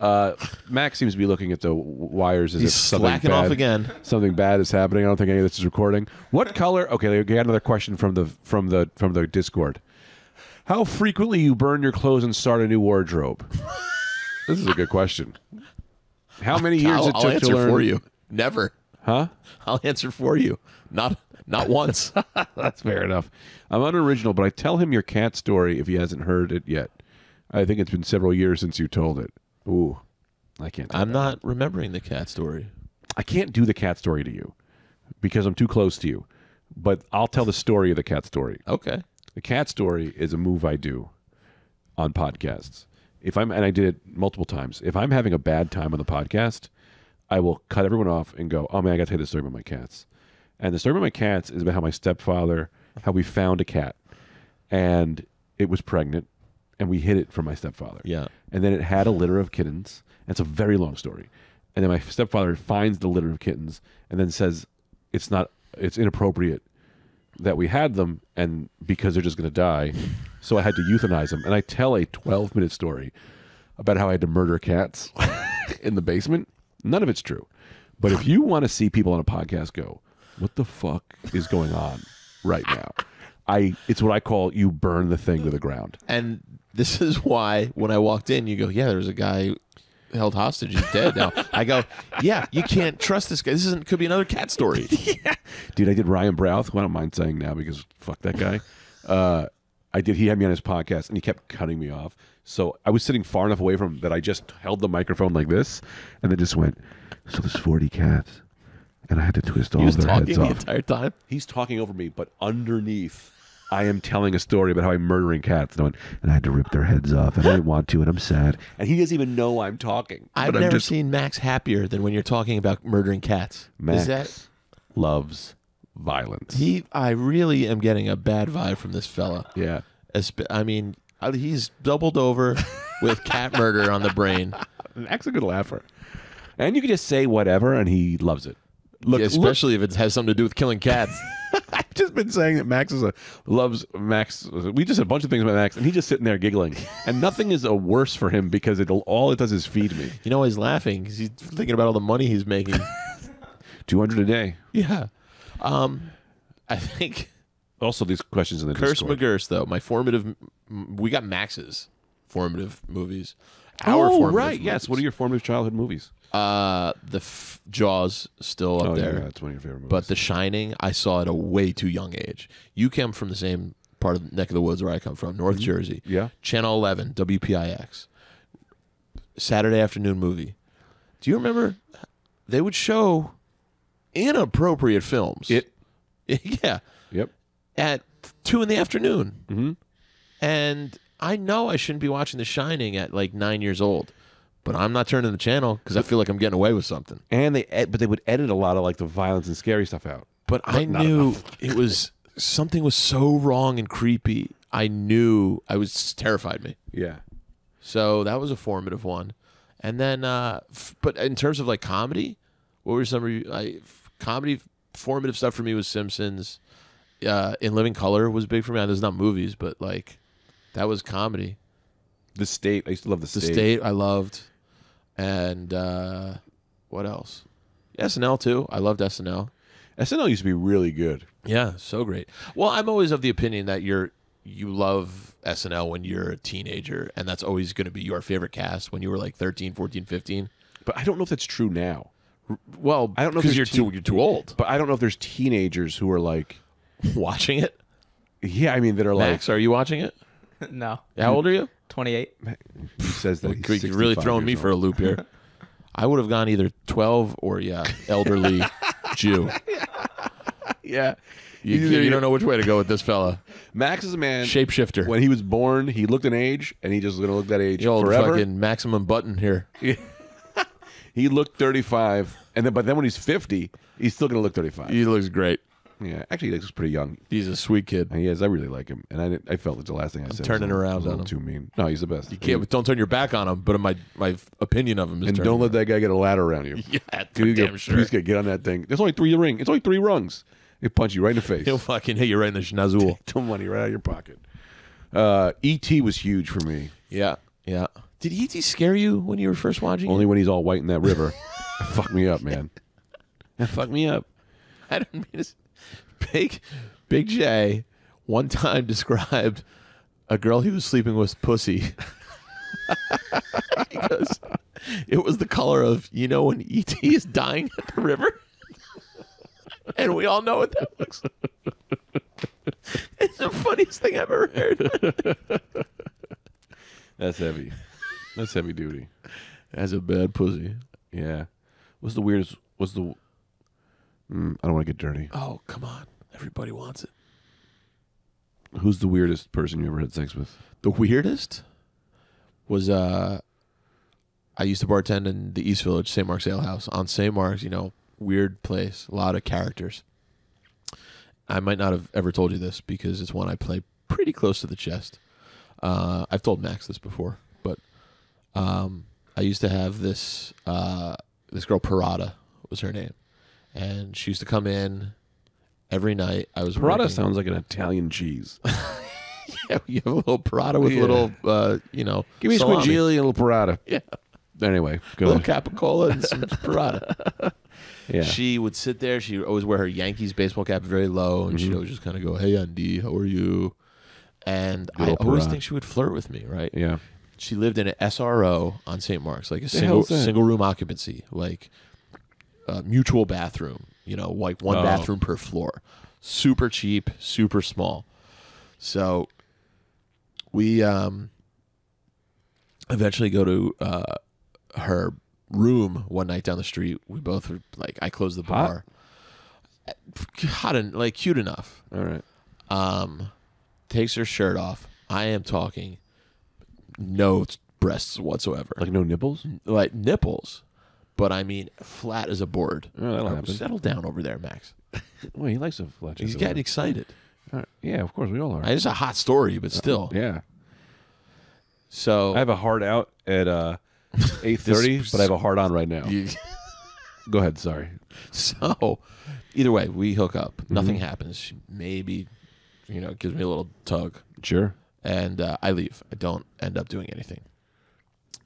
Uh, Max seems to be looking at the wires as He's if something slacking bad, off again. Something bad is happening. I don't think any of this is recording. What color? Okay, we got another question from the from the from the Discord. How frequently you burn your clothes and start a new wardrobe? this is a good question. How many years I'll, it I'll took answer to learn? for you. Never. Huh? I'll answer for you. Not Not once. That's fair enough. I'm unoriginal, but I tell him your cat story if he hasn't heard it yet. I think it's been several years since you told it. Ooh, I can't. do I'm that. not remembering the cat story. I can't do the cat story to you because I'm too close to you. But I'll tell the story of the cat story. Okay. The cat story is a move I do on podcasts. If I'm and I did it multiple times. If I'm having a bad time on the podcast, I will cut everyone off and go, "Oh man, I got to tell you the story about my cats." And the story about my cats is about how my stepfather, how we found a cat, and it was pregnant, and we hid it from my stepfather. Yeah. And then it had a litter of kittens. And it's a very long story. And then my stepfather finds the litter of kittens and then says it's not it's inappropriate that we had them and because they're just going to die. So I had to euthanize them. And I tell a 12 minute story about how I had to murder cats in the basement. None of it's true. But if you want to see people on a podcast go, what the fuck is going on right now? I it's what I call you burn the thing to the ground. And this is why when I walked in, you go, "Yeah, there's a guy held hostage. He's dead now." I go, "Yeah, you can't trust this guy. This isn't could be another cat story." yeah. Dude, I did Ryan Brouth, who I don't mind saying now because fuck that guy. Uh, I did. He had me on his podcast, and he kept cutting me off. So I was sitting far enough away from him that I just held the microphone like this, and then just went. So there's 40 cats, and I had to twist all He was their talking heads the off. entire time. He's talking over me, but underneath, I am telling a story about how I'm murdering cats. And I went, and I had to rip their heads off, and I didn't want to, and I'm sad. And he doesn't even know I'm talking. I've but I'm never just, seen Max happier than when you're talking about murdering cats. Max Is that loves violence. he? I really am getting a bad vibe from this fella. yeah. Espe- I mean, uh, he's doubled over with cat murder on the brain. Max a good laugher. And you can just say whatever, and he loves it. Look, Yeah, look, especially if it has something to do with killing cats. I've just been saying that Max is a loves Max. We just said a bunch of things about Max, and he's just sitting there giggling, and nothing is a worse for him because it all it does is feed me. you know why he's laughing? Because he's thinking about all the money he's making. Two hundred a day. yeah. Um, I think Also, these questions in the Curse Discord. McGurse, though, my formative. We got Max's formative movies. Our Oh, formative right. Yes. What are your formative childhood movies? Uh, the f- Jaws still up oh, there, yeah, that's one of your favorite movies. but The Shining I saw at a way too young age. You came from the same part of the neck of the woods where I come from, North Jersey. Mm-hmm. Yeah. Channel Eleven, WPIX, Saturday afternoon movie. Do you remember? They would show inappropriate films. it. yeah, Yep. at two in the afternoon. Mm-hmm. And I know I shouldn't be watching The Shining at like nine years old, but I'm not turning the channel because I feel like I'm getting away with something. And they, ed- but they would edit a lot of like the violence and scary stuff out. But I knew it was something was so wrong and creepy. I knew I was terrified me. Yeah. So that was a formative one. And then, uh, f- but in terms of like comedy, what were some of you, I, f- comedy formative stuff for me was Simpsons. Uh, In Living Color was big for me. There's not movies, but like that was comedy. The state. I used to love the State. The. State I loved, and uh, what else? SNL too. I loved SNL. SNL used to be really good. Yeah, so great. Well, I'm always of the opinion that you're you love SNL when you're a teenager, and that's always going to be your favorite cast when you were like 13, 14, 15. But I don't know if that's true now. Well, I don't know if because you're teen- too you're too old But I don't know if there's teenagers who are like, watching it. yeah, I mean, that are like Max, are you watching it? no. How old are you? 28. he says that he's You're really 65 throwing me years for a old. loop here. I would have gone either 12 or yeah, elderly Jew. Yeah. You, Either you you- don't know which way to go with this fella. Max is a man. Shapeshifter. When he was born, he looked an age, and he just going to look that age The old forever. fucking maximum button here. He looked 35, and then but then when he's 50, he's still going to look 35. He looks great. Yeah, actually, he looks pretty young. He's a sweet kid. He is. I really like him, and I, didn't- I felt that the last thing I said. turning around was a on little him. Too mean. No, he's the best. You can't, don't turn your back on him, but my my opinion of him is and turning don't let that guy get a ladder around you. Yeah, for damn sure. Please get, get on that thing. There's only three ring. It's only three rungs. They punch you right in the face. He'll fucking hit you right in the schnozzle. Took money right out of your pocket. Uh, E.T. was huge for me. yeah, yeah. Did E.T. scare you when you were first watching Only it? when he's all white in that river. fuck me up, man. Fucked me up. I don't mean to. Big, Big J one time described a girl he was sleeping with pussy. because it was the color of you know when ET is dying at the river. and we all know what that looks like. it's the funniest thing I've ever heard. That's heavy. That's heavy duty. That's a bad pussy. Yeah. What's the weirdest? What's the? Mm, I don't want to get dirty. Oh, come on. Everybody wants it. Who's the weirdest person you ever had sex with? The weirdest was uh I used to bartend in the East Village St. Mark's Ale House on St. Mark's, you know, weird place, a lot of characters. I might not have ever told you this because it's one I play pretty close to the chest. Uh, I've told Max this before, but um, I used to have this uh, this girl Parada was her name, and she used to come in every night. I was Parada working- sounds like an Italian cheese. yeah, you have a little Parada with Yeah. little, uh, you know, Give me a salami. squigili and a little Parada. Yeah, Anyway, a little capicola and some Parada. Yeah. She would sit there. She would always wear her Yankees baseball cap very low, and she'd always just kind of go, "Hey, Andy, how are you?" And I old always think she would flirt with me, right? yeah. She lived in an SRO on St. Mark's, like a single hell's that? single room occupancy, like a mutual bathroom. You know, like one Oh. bathroom per floor. Super cheap, super small. So we um eventually go to uh her room one night down the street. We both were like, I closed the Hot? bar. Hot and like cute enough All right. um, takes her shirt off. I am talking no breasts whatsoever, Like no nipples? like nipples, but I mean flat as a board. Oh, that'll Uh, happen. Settle down over there, Max. Well, he likes a flat. He's getting excited. Right. Yeah, of course we all are. It's a hot story, but still. yeah. So I have a hard out at uh, eight thirty, but I have a hard on right now. you- Go ahead. Sorry. so either way, we hook up. Mm-hmm. Nothing happens. She maybe, you know, gives me a little tug. Sure. and uh, I leave. I don't end up doing anything.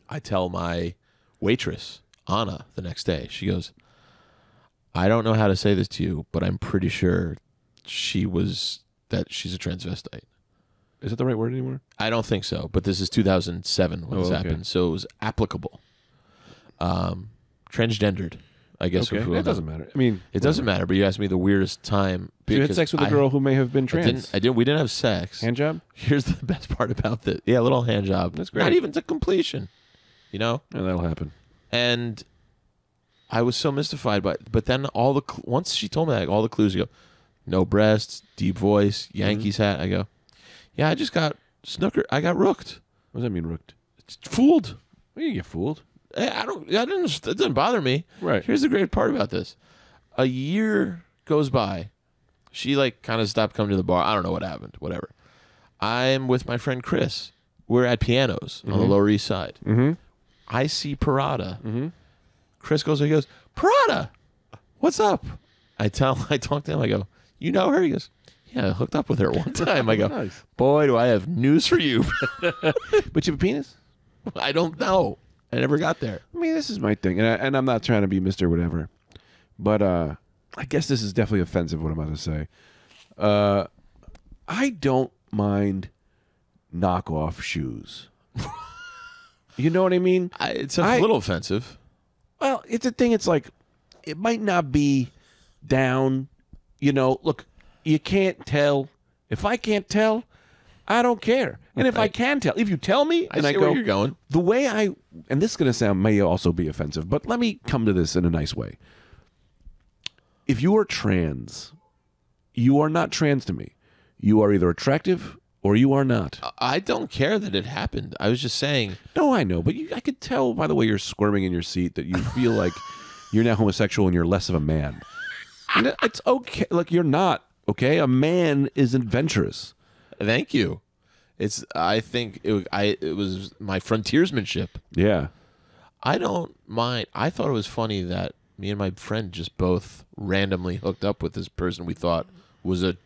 I tell my waitress Anna the next day. She goes, "I don't know how to say this to you, but I'm pretty sure she was that she's a transvestite." Is that the right word anymore? I don't think so, but this is 2007 when Oh, this okay. happened, so it was applicable. Um, transgendered, I guess. Okay. It doesn't matter. I mean, It doesn't matter. But you asked me the weirdest time. So you had sex with a girl who may have been I trans. didn't. I didn't. We didn't have sex. Hand job? Here's the best part about this. Yeah, a little hand job. That's great. Not even to completion. You know? Yeah, that'll happen. And I was so mystified by but then all the cl- once she told me that all the clues you go no breasts, deep voice, Yankees hat. I go, "Yeah, I just got snooker. I got rooked. What does that mean, rooked? Fooled. Well, you get fooled. Eh, I don't I didn't it didn't bother me. Right. Here's the great part about this. A year goes by. She like kind of stopped coming to the bar. I don't know what happened. Whatever. I'm with my friend Chris. We're at pianos on the Lower East Side. Mm-hmm. I see Parada. Mhm. Chris goes, he goes, Parada, what's up? I tell, I talk to him. I go, you know her? He goes, yeah, I hooked up with her one time. I go, Nice. boy, do I have news for you. But you have a penis? I don't know. I never got there. I mean, this is my thing, and, I, and I'm not trying to be Mister Whatever, but uh, I guess this is definitely offensive. What I'm about to say, uh, I don't mind knockoff shoes. You know what I mean? I, it's a I- little offensive. Well, it's a thing. It's like it might not be down. You know, look, you can't tell. If I can't tell, I don't care. And if I can tell, if you tell me, I and see I go, where you're going. the way I and this is going to sound may also be offensive, but let me come to this in a nice way. If you are trans, you are not trans to me. You are either attractive or you are not. I don't care that it happened. I was just saying, No, I know, but you, I could tell by the way you're squirming in your seat that you feel like you're now homosexual and you're less of a man. And it's okay. Like you're not okay. A man is adventurous. thank you. It's. I think it. I. It was my frontiersmanship. Yeah. I don't mind. I thought it was funny that me and my friend just both randomly hooked up with this person we thought was a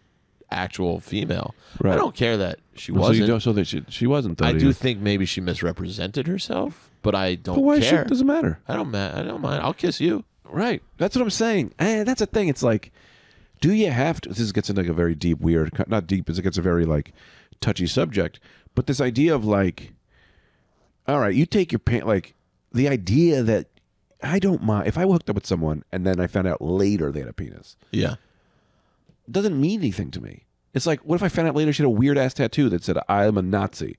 actual female. Right. I don't care that she So wasn't. you don't, so that she, she wasn't. Though, I do you. think maybe she misrepresented herself, but I don't But why care. should, doesn't matter. I don't ma- I don't mind. I'll kiss you. Right. That's what I'm saying. And that's a thing. It's like, do you have to? This gets into like a very deep, weird, not deep, it gets a very like touchy subject. But this idea of like, all right, you take your pant, like the idea that I don't mind if I hooked up with someone and then I found out later they had a penis. Yeah. Doesn't mean anything to me. It's like, what if I found out later she had a weird ass tattoo that said "I'm a Nazi"?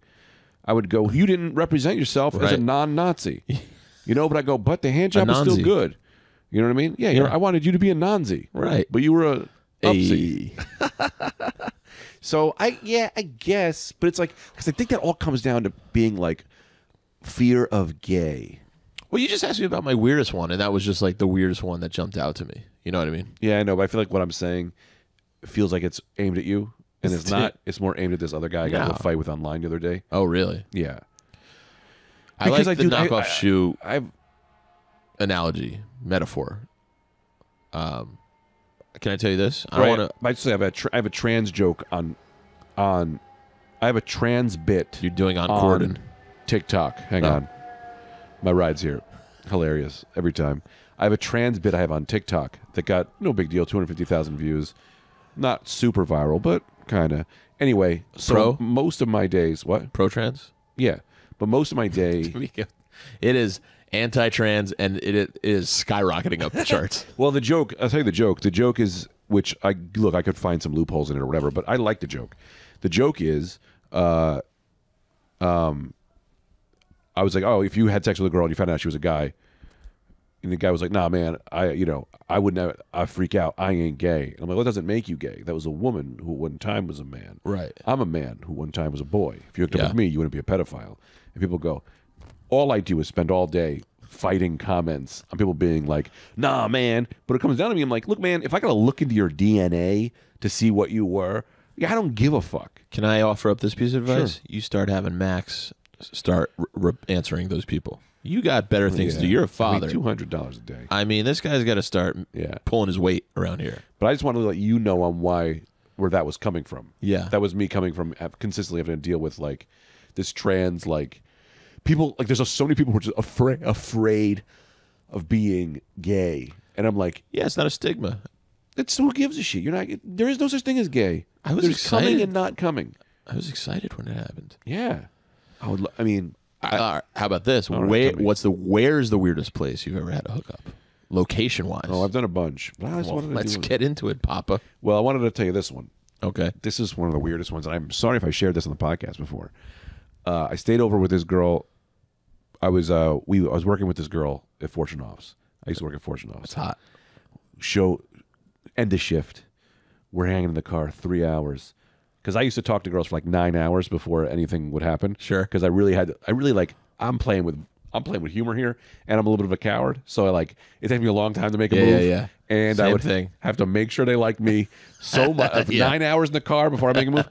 I would go, you didn't represent yourself as a Right. non-Nazi, you know. But I go, but the hand job was still Nazi. good. You know what I mean? Yeah, You're. I wanted you to be a Nazi, Right. But you were a upsy. Hey. So I yeah, I guess, but it's like because I think that all comes down to being like fear of gay. Well, you just asked me about my weirdest one, and that was just like the weirdest one that jumped out to me. You know what I mean? Yeah, I know, but I feel like what I'm saying feels like it's aimed at you, and it's not. It's more aimed at this other guy I got in No. a fight with online the other day. Oh, really? Yeah, I Because like I the do- I- knockoff I- shoe I've analogy, metaphor. Um, can I tell you this? I don't want to. I just say have a tra- I have a trans joke on on I have a trans bit You're doing on Corden. TikTok. Hang Oh. on, my ride's here. Hilarious every time. I have a trans bit I have on TikTok that got no big deal, two hundred fifty thousand views. Not super viral, but kind of. Anyway, so Pro? most of my days, what? Pro trans. Yeah, but most of my day. It is anti-trans, and it, it is skyrocketing up the charts. Well, the joke, I'll tell you the joke. The joke is, which I look, I could find some loopholes in it or whatever, but I like the joke. The joke is, uh, um, I was like, oh, if you had sex with a girl and you found out she was a guy, and the guy was like, nah, man, I, you know, I wouldn't, I freak out. I ain't gay. And I'm like, well, that doesn't make you gay. That was a woman who one time was a man. Right. I'm a man who one time was a boy. If you hooked up with me, you wouldn't be a pedophile. And people go, all I do is spend all day fighting comments on people being like, nah, man. But it comes down to me, I'm like, look, man, if I got to look into your DNA to see what you were, yeah, I don't give a fuck. Can I offer up this piece of advice? Sure. You start having Max start answering those people. You got better things to do. Yeah. You're a father. Two hundred dollars a day. I mean, this guy's got to start Yeah. pulling his weight around here. But I just wanted to let you know on why where that was coming from. Yeah. that was me coming from consistently having to deal with like this trans like people like there's so many people who are just afraid afraid of being gay, and I'm like, Yeah, it's not a stigma. it's who gives a shit. You're not. There is no such thing as gay. I was There's coming excited. and not coming. I was excited when it happened. Yeah, I would. I mean, I, all right, how about this? Right, Where, what's the where's the weirdest place you've ever had a hookup, location wise? oh, I've done a bunch. But I just well, let's get into it, Papa. Well, I wanted to tell you this one. Okay. This is one of the weirdest ones. and I'm sorry if I shared this on the podcast before. Uh, I stayed over with this girl. I was uh, we I was working with this girl at Fortune Office. I used to work at Fortune Office. It's hot. show end the shift. We're hanging in the car three hours because I used to talk to girls for like nine hours before anything would happen. Sure. because I really had I really like I'm playing with I'm playing with humor here, and I'm a little bit of a coward. So I like it takes me a long time to make a Yeah, move. yeah, yeah. And I would thing. have to make sure they like me so much. Yeah. Nine hours in the car before I make a move.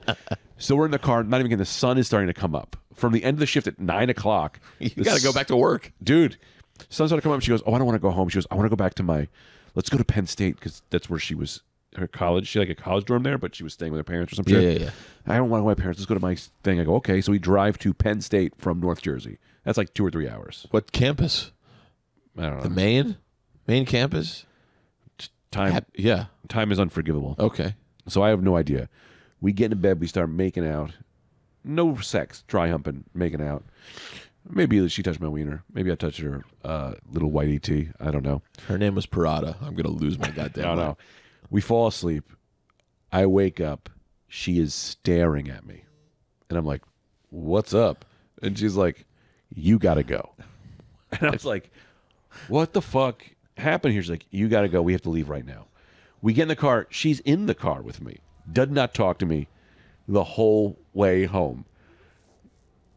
so we're in the car. Not even getting the sun is starting to come up from the end of the shift at nine o'clock. You got to go back to work. dude. Sun started coming up. She goes, "Oh, I don't want to go home." She goes, "I want to go back to my. Let's go to Penn State because that's where she was. Her college. She had like a college dorm there, but she was staying with her parents or some Yeah, yeah, yeah. I don't want to go with my parents. Let's go to my thing. I go, okay. So we drive to Penn State from North Jersey. That's like two or three hours. What campus? I don't know. The main, main campus. time Hap- yeah. time is unforgivable. Okay. So I have no idea. We get into bed. We start making out. No sex. Dry humping. Making out. Maybe she touched my wiener. Maybe I touched her uh, little white ET. I don't know. Her name was Parada. I'm gonna lose my goddamn. No, mind. no. We fall asleep. I wake up. She is staring at me. And I'm like, what's up? And she's like, you got to go. And I was like, what the fuck happened here? She's like, you got to go. We have to leave right now. We get in the car. She's in the car with me. Does not talk to me the whole way home.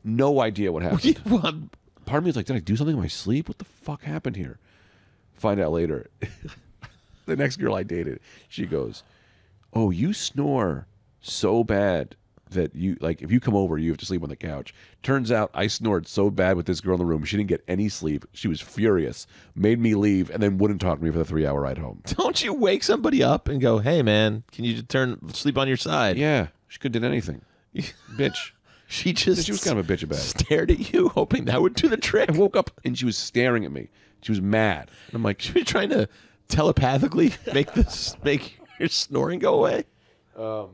No idea what happened part of me is like, did I do something in my sleep? What the fuck happened here? Find out later. the next girl I dated, she goes, "Oh, you snore so bad that you like if you come over, you have to sleep on the couch." Turns out I snored so bad with this girl in the room, she didn't get any sleep. She was furious, made me leave, and then wouldn't talk to me for the three-hour ride home. don't you wake somebody up and go, "Hey, man, can you just turn sleep on your side?" Yeah, she could have did anything, bitch. She just She was kind of a bitch about it. stared at you, hoping that would do the trick. I woke up and she was staring at me. She was mad. And I'm like, She was trying to telepathically make this make your snoring go away. Um,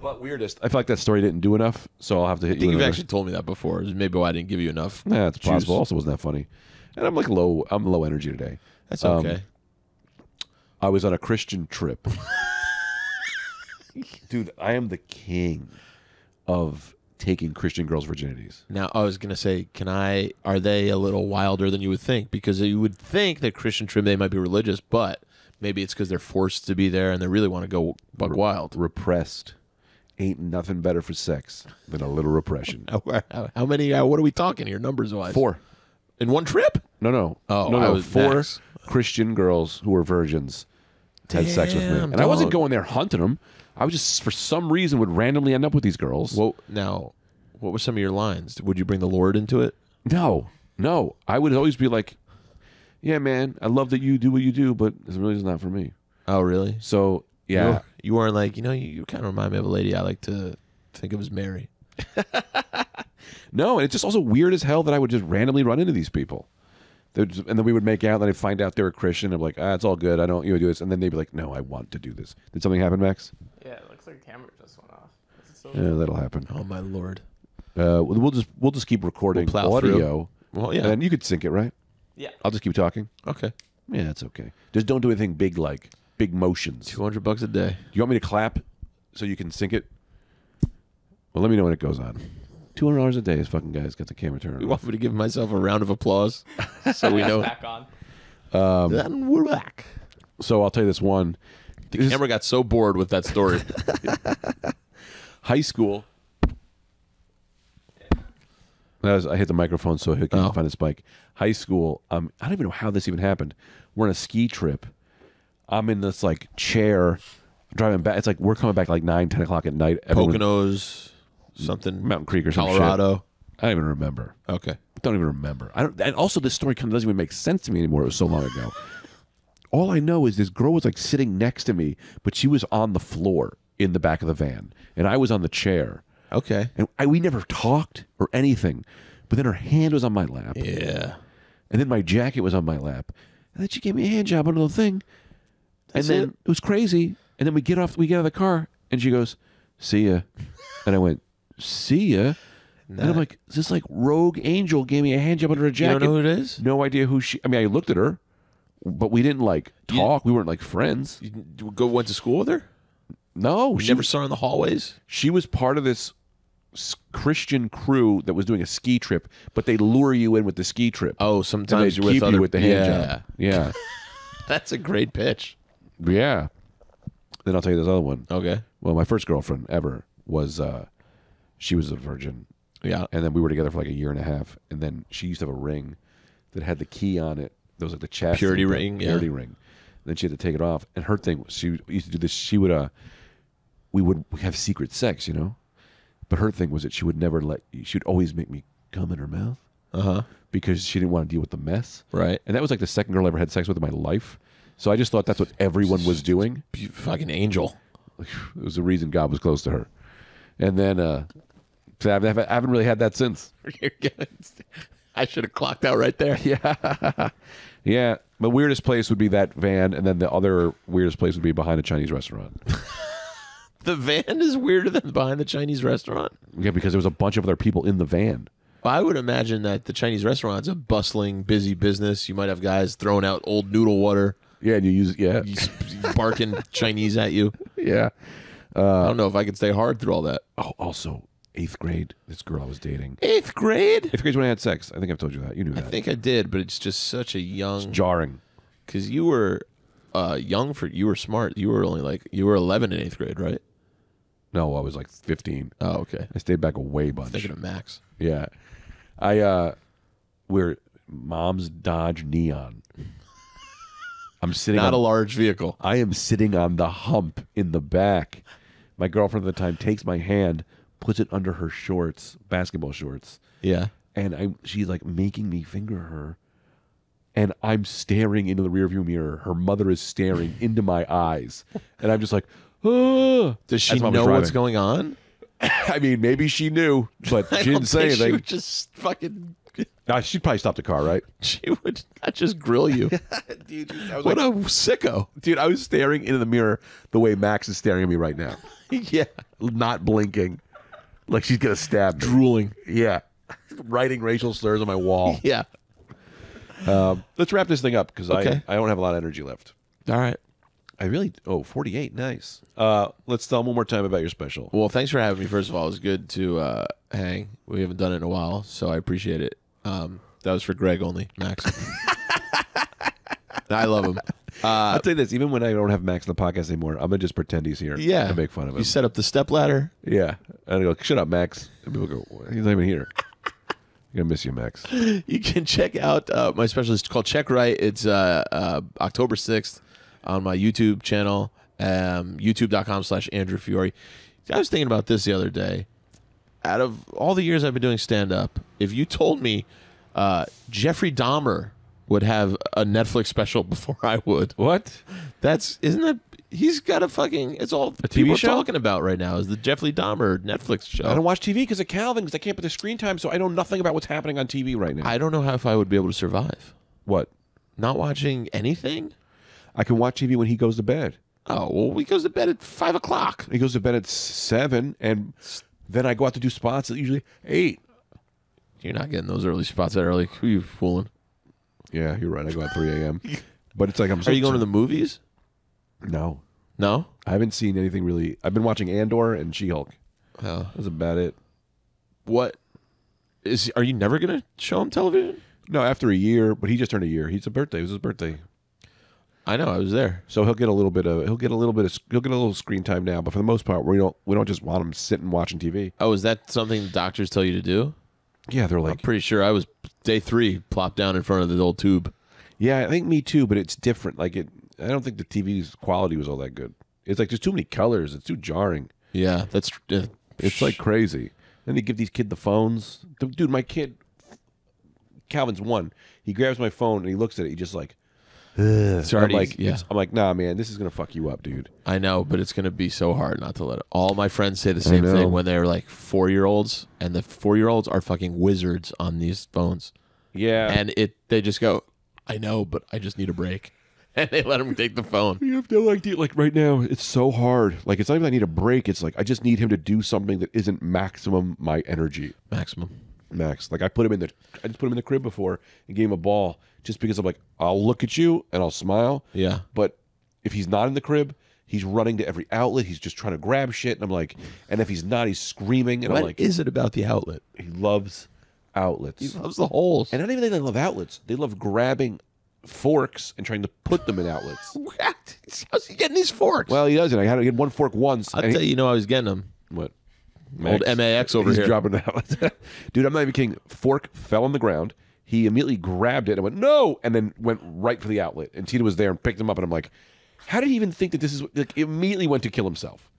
But weirdest. I feel like that story didn't do enough, so I'll have to hit I think you. you've another- actually told me that before. Maybe why I didn't give you enough. Yeah, it's juice. possible. Also, wasn't that funny? and I'm like low. I'm low energy today. That's Um, okay. I was on a Christian trip. Dude, I am the king of taking Christian girls' virginities. now I was gonna say, can I? Are they a little wilder than you would think? Because you would think that Christian trim they might be religious, but maybe it's because they're forced to be there and they really want to go buck wild. Repressed. Ain't nothing better for sex than a little repression. How, how- how many? Uh, what are we talking here, numbers wise? Four. in one trip. No, no. Oh, no, no. Four max. Christian girls who were virgins had sex with me. Damn, And I wasn't going there hunting them. I was just, for some reason, would randomly end up with these girls. What now? What were some of your lines? Would you bring the Lord into it? No, no. I would always be like, yeah, man, I love that you do what you do, but it's really just not for me. Oh, really? So, You yeah. were- You weren't like, you know, you, you kind of remind me of a lady I like to think of as Mary. No, and it's just also weird as hell that I would just randomly run into these people. They'd just- and then we would make out, and then I'd find out they were Christian. I'm like, ah, it's all good. I don't you know, do this. And then they'd be like, no, I want to do this. Did something happen, Max? Yeah, it looks like the camera just went off. Is it still- Yeah, that'll happen. Oh my lord. Uh, we'll we'll just we'll just keep recording We'll plow audio. Well, yeah. And you could sync it, right? Yeah. I'll just keep talking. Okay. Yeah, that's okay. Just don't do anything big like big motions. Two hundred bucks a day. You want me to clap so you can sync it? Well, let me know when it goes on. Two hundred dollars a day. This fucking guy's got the camera turned You on. want me to give myself a round of applause so we know? Back on. and we're back. So I'll tell you this one. The camera got so bored with that story. High school. That was- I hit the microphone so he can Oh. find the spike. High school. Um, I don't even know how this even happened. We're on a ski trip. I'm in this like chair driving back. It's like we're coming back like nine, ten o'clock at night. Everyone- Poconos, Mm. something. Mountain Creek or some shit. Colorado. I don't even remember. Okay. don't even remember. I don't, and also, this story kind of doesn't even make sense to me anymore. It was so long ago. All I know is this girl was like sitting next to me, but she was on the floor in the back of the van, and I was on the chair. Okay. And I, we never talked or anything, but then her hand was on my lap, Yeah. and then my jacket was on my lap, and then she gave me a hand job on the thing, That's and then it? it? was crazy. And then we get off, we get out of the car, and she goes, "See ya," and I went, "See ya." And I'm like, is this like Rogue Angel gave me a hand job under a jacket. You don't know who it is? No idea who she. I mean, I looked at her, but we didn't like talk. we weren't like friends. You go went to school with her? No, You she never was, saw her in the hallways? she was part of this Christian crew that was doing a ski trip, but they lure you in with the ski trip. Oh, sometimes you're with you other with the hand yeah. job. Yeah, That's a great pitch. yeah. Then I'll tell you this other one. Okay. Well, my first girlfriend ever was uh, she was a virgin, Yeah. and then we were together for like a year and a half, and then she used to have a ring that had the key on it. That was like the chastity Purity ring, yeah. purity ring. then she had to take it off, and her thing was she used to do this. She would uh, we would have secret sex, you know, but her thing was that she would never let. She would always make me come in her mouth Uh huh. because she didn't want to deal with the mess. Right. And that was like the second girl I ever had sex with in my life. So I just thought that's what everyone was doing. Fucking angel. It was the reason God was close to her. And then uh, I haven't really had that since. I should have clocked out right there. Yeah. yeah. The weirdest place would be that van, and then the other weirdest place would be behind a Chinese restaurant. The van is weirder than behind the Chinese restaurant. yeah, because there was a bunch of other people in the van. I would imagine that the Chinese restaurant's a bustling, busy business. You might have guys throwing out old noodle water, Yeah, and you use yeah. you barking Chinese at you. Yeah. I don't know if I could stay hard through all that. Oh, also eighth grade. This girl I was dating. Eighth grade? Eighth grade's when I had sex. I think I've told you that. You knew that. I that. think I did, but it's just such a young. jarring. Because you were uh, young for you were smart. You were only like you were 11 in eighth grade, right? No, I was like 15. Oh, okay. I stayed back a way bunch. Thinking of Max. Yeah. I uh we're mom's Dodge Neon. I'm sitting Not on, a large vehicle. I am sitting on the hump in the back. My girlfriend at the time takes my hand, puts it under her shorts, basketball shorts, Yeah. and I she's like making me finger her. And I'm staring into the rearview mirror. Her mother is staring into my eyes. And I'm just like, oh. Does she That's why I was know what's going on? I mean, maybe she knew, but she didn't say think She anything. would just fucking. Nah, she'd probably stop the car, right? She would not just grill you. Dude, what a sicko. Dude, I was staring into the mirror the way Max is staring at me right now. yeah. Not blinking. Like she's gonna stab me. Drooling. Yeah. Writing racial slurs on my wall. Yeah. Um, let's wrap this thing up because Okay. I, I don't have a lot of energy left. All right. I really oh 48 nice. Uh, let's tell them one more time about your special. Well, thanks for having me. First of all, it was good to uh, hang. We haven't done it in a while, so I appreciate it. Um, that was for Greg only, Max. I love him. Uh, I'll tell you this: even when I don't have Max on the podcast anymore, I'm gonna just pretend he's here. yeah, to make fun of him. You set up the step ladder. yeah, and I go, "Shut up, Max." And people go, "He's not even here." I'm gonna miss you, Max. You can check out uh, my special. It's called Check Right. It's uh, uh, October sixth on my YouTube channel, um, YouTube.com slash Andrew Fiori. I was thinking about this the other day. Out of all the years I've been doing stand up, if you told me uh, Jeffrey Dahmer would have a Netflix special before I would, What? that's isn't that he's got a fucking it's all A people TV are talking about right now is the Jeffrey Dahmer Netflix show. I don't watch TV because of Calvin because I can't put the screen time, so I know nothing about what's happening on TV right now. I don't know how if I would be able to survive what? not watching anything. I can watch TV when he goes to bed. Oh well, he goes to bed at five o'clock. He goes to bed at seven, and then I go out to do spots at usually eight. You're not getting those early spots that early. Who you fooling? Yeah, you're right. I go at three a.m. But it's like I'm. So Are you going to the movies? No, No. I haven't seen anything really. I've been watching Andor and She-Hulk. Oh. That's about it. What is? Are you never gonna show him television? No, after a year, but he just turned a year. He's a birthday. It was his birthday, I know. I was there. so he'll get a little bit of he'll get a little bit of he'll get a little screen time now. But for the most part, we don't we don't just want him sitting watching TV. Oh, is that something doctors tell you to do? Yeah, they're I'm like, pretty sure I was day three, plopped down in front of the old tube. yeah, I think me too, but it's different. Like it, I don't think the TV's quality was all that good. It's like there's too many colors. It's too jarring. Yeah, that's. Uh, It's like crazy. Then they give these kid the phones. Dude, my kid, Calvin's one. He grabs my phone and he looks at it. He just like, it's already. I'm like, yeah, I'm like, nah, man, this is gonna fuck you up, dude. I know, but it's gonna be so hard not to let it. All my friends say the same know. thing when they're like four year olds, and the four year olds are fucking wizards on these phones. Yeah, and it they just go, I know, but I just need a break, and they let him take the phone. you have no idea. Like right now, it's so hard. Like it's not even I need a break. It's like I just need him to do something that isn't maximum my energy. Maximum. Max, like I put him in the, I just put him in the crib before and gave him a ball just because I'm like, I'll look at you and I'll smile. Yeah. But if he's not in the crib, he's running to every outlet. He's just trying to grab shit, and I'm like, and if he's not, he's screaming, and What I'm like, is it about the outlet? he loves outlets. He loves the holes. and I don't even think they love outlets. They love grabbing forks and trying to put them in outlets. How's he getting these forks? well, he doesn't. I had to get one fork once. I'll tell he- you, you know, I was getting them. what? Old MAX over he's here. dropping the outlet. Dude, I'm not even kidding. Fork fell on the ground. He immediately grabbed it and went no, and then went right for the outlet. And Tina was there and picked him up. And I'm like, how did he even think that this is like? Immediately went to kill himself.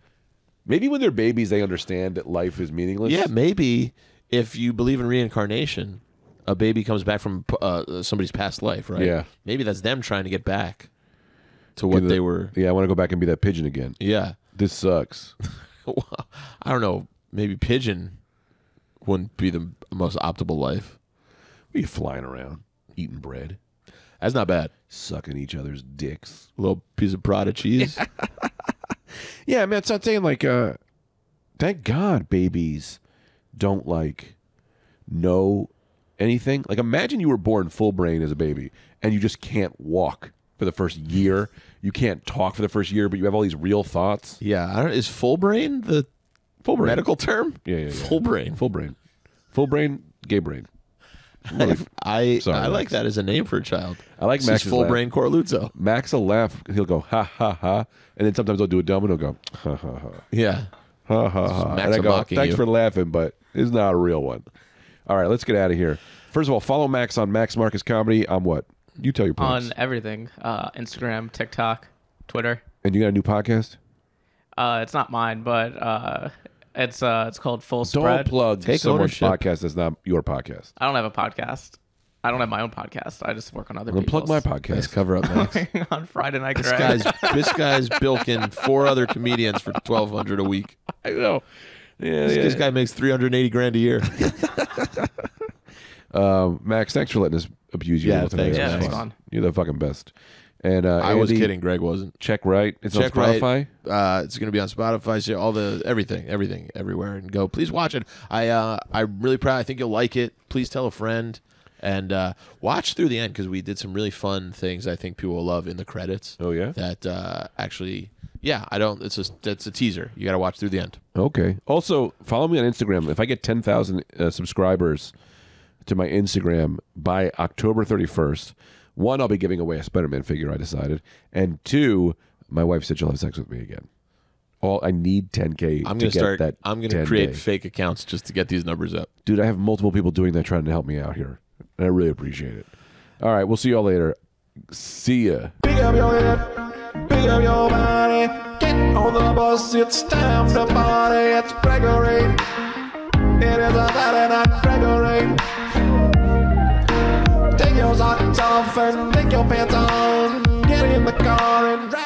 Maybe when they're babies, they understand that life is meaningless. Yeah, maybe if you believe in reincarnation, a baby comes back from uh, somebody's past life, right? Yeah. Maybe that's them trying to get back to what Give they were. Yeah, I want to go back and be that pigeon again. Yeah. This sucks. I don't know. Maybe pigeon wouldn't be the most optimal life. You flying around, eating bread, That's not bad. sucking each other's dicks? Little piece of Prada cheese. Yeah, man, it's not saying like uh thank God babies don't like know anything. Like imagine you were born full brain as a baby and you just can't walk for the first year. You can't talk for the first year, but you have all these real thoughts. yeah. I don't, is full brain the Full brain. medical term? Yeah, yeah, yeah. Full brain. Full brain. Full brain, gay brain. I I, Sorry, I like Max. that as a name for a child. I like This is Max's full laugh. brain Corluzzo. Max will laugh. He'll go ha ha ha, and then sometimes I'll do a dumb and he'll go ha ha ha. Yeah. Ha ha ha. Max And I go, mocking thanks you." for laughing, but it's not a real one. All right, let's get out of here. First of all, follow Max on Max Marcus Comedy. On what? You tell your plugs. on everything uh, Instagram, TikTok, Twitter. and you got a new podcast? Uh, it's not mine, but uh, it's uh, it's called Full Don't Spread. plug Take someone's ownership. podcast that's not your podcast. I don't have a podcast. I don't have my own podcast. I just work on other I'm gonna plug people's. my podcast. Nice cover up, Max. on Friday Night This Greg. guy's this guy's bilking four other comedians for twelve hundred a week. I know. Yeah, This, yeah. this guy makes three hundred eighty grand a year. Um, Max, thanks for letting us abuse you. Yeah, a little tonight. thanks, It was Yeah, it's fun. fun. You're the fucking best. And uh, I was Andy, kidding. Greg wasn't. Check right. It's Check on Spotify. right. Uh, it's going to be on Spotify, so all the everything, everything, everywhere, and go. Please watch it. I uh, I'm really proud. I think you'll like it. Please tell a friend, And uh, watch through the end because we did some really fun things. I think people will love in the credits. Oh, yeah? that uh, actually, yeah. I don't. It's a it's a teaser. You got to watch through the end. Okay. Also, follow me on Instagram. If I get 10,000 uh, subscribers to my Instagram by October 31st, one, I'll be giving away a Spider Man figure, I decided. And two, my wife said she'll have sex with me again. All I need 10K I'm gonna get start. that. I'm gonna create day. fake accounts just to get these numbers up. Dude, I have multiple people doing that trying to help me out here. And I really appreciate it. All right. We'll see y'all later. See ya. Pick up your head, pick up your body, get on the bus, it's time to party. It's Gregory. It is a Saturday night, Gregory off and take your pants on. Get in the car and drive.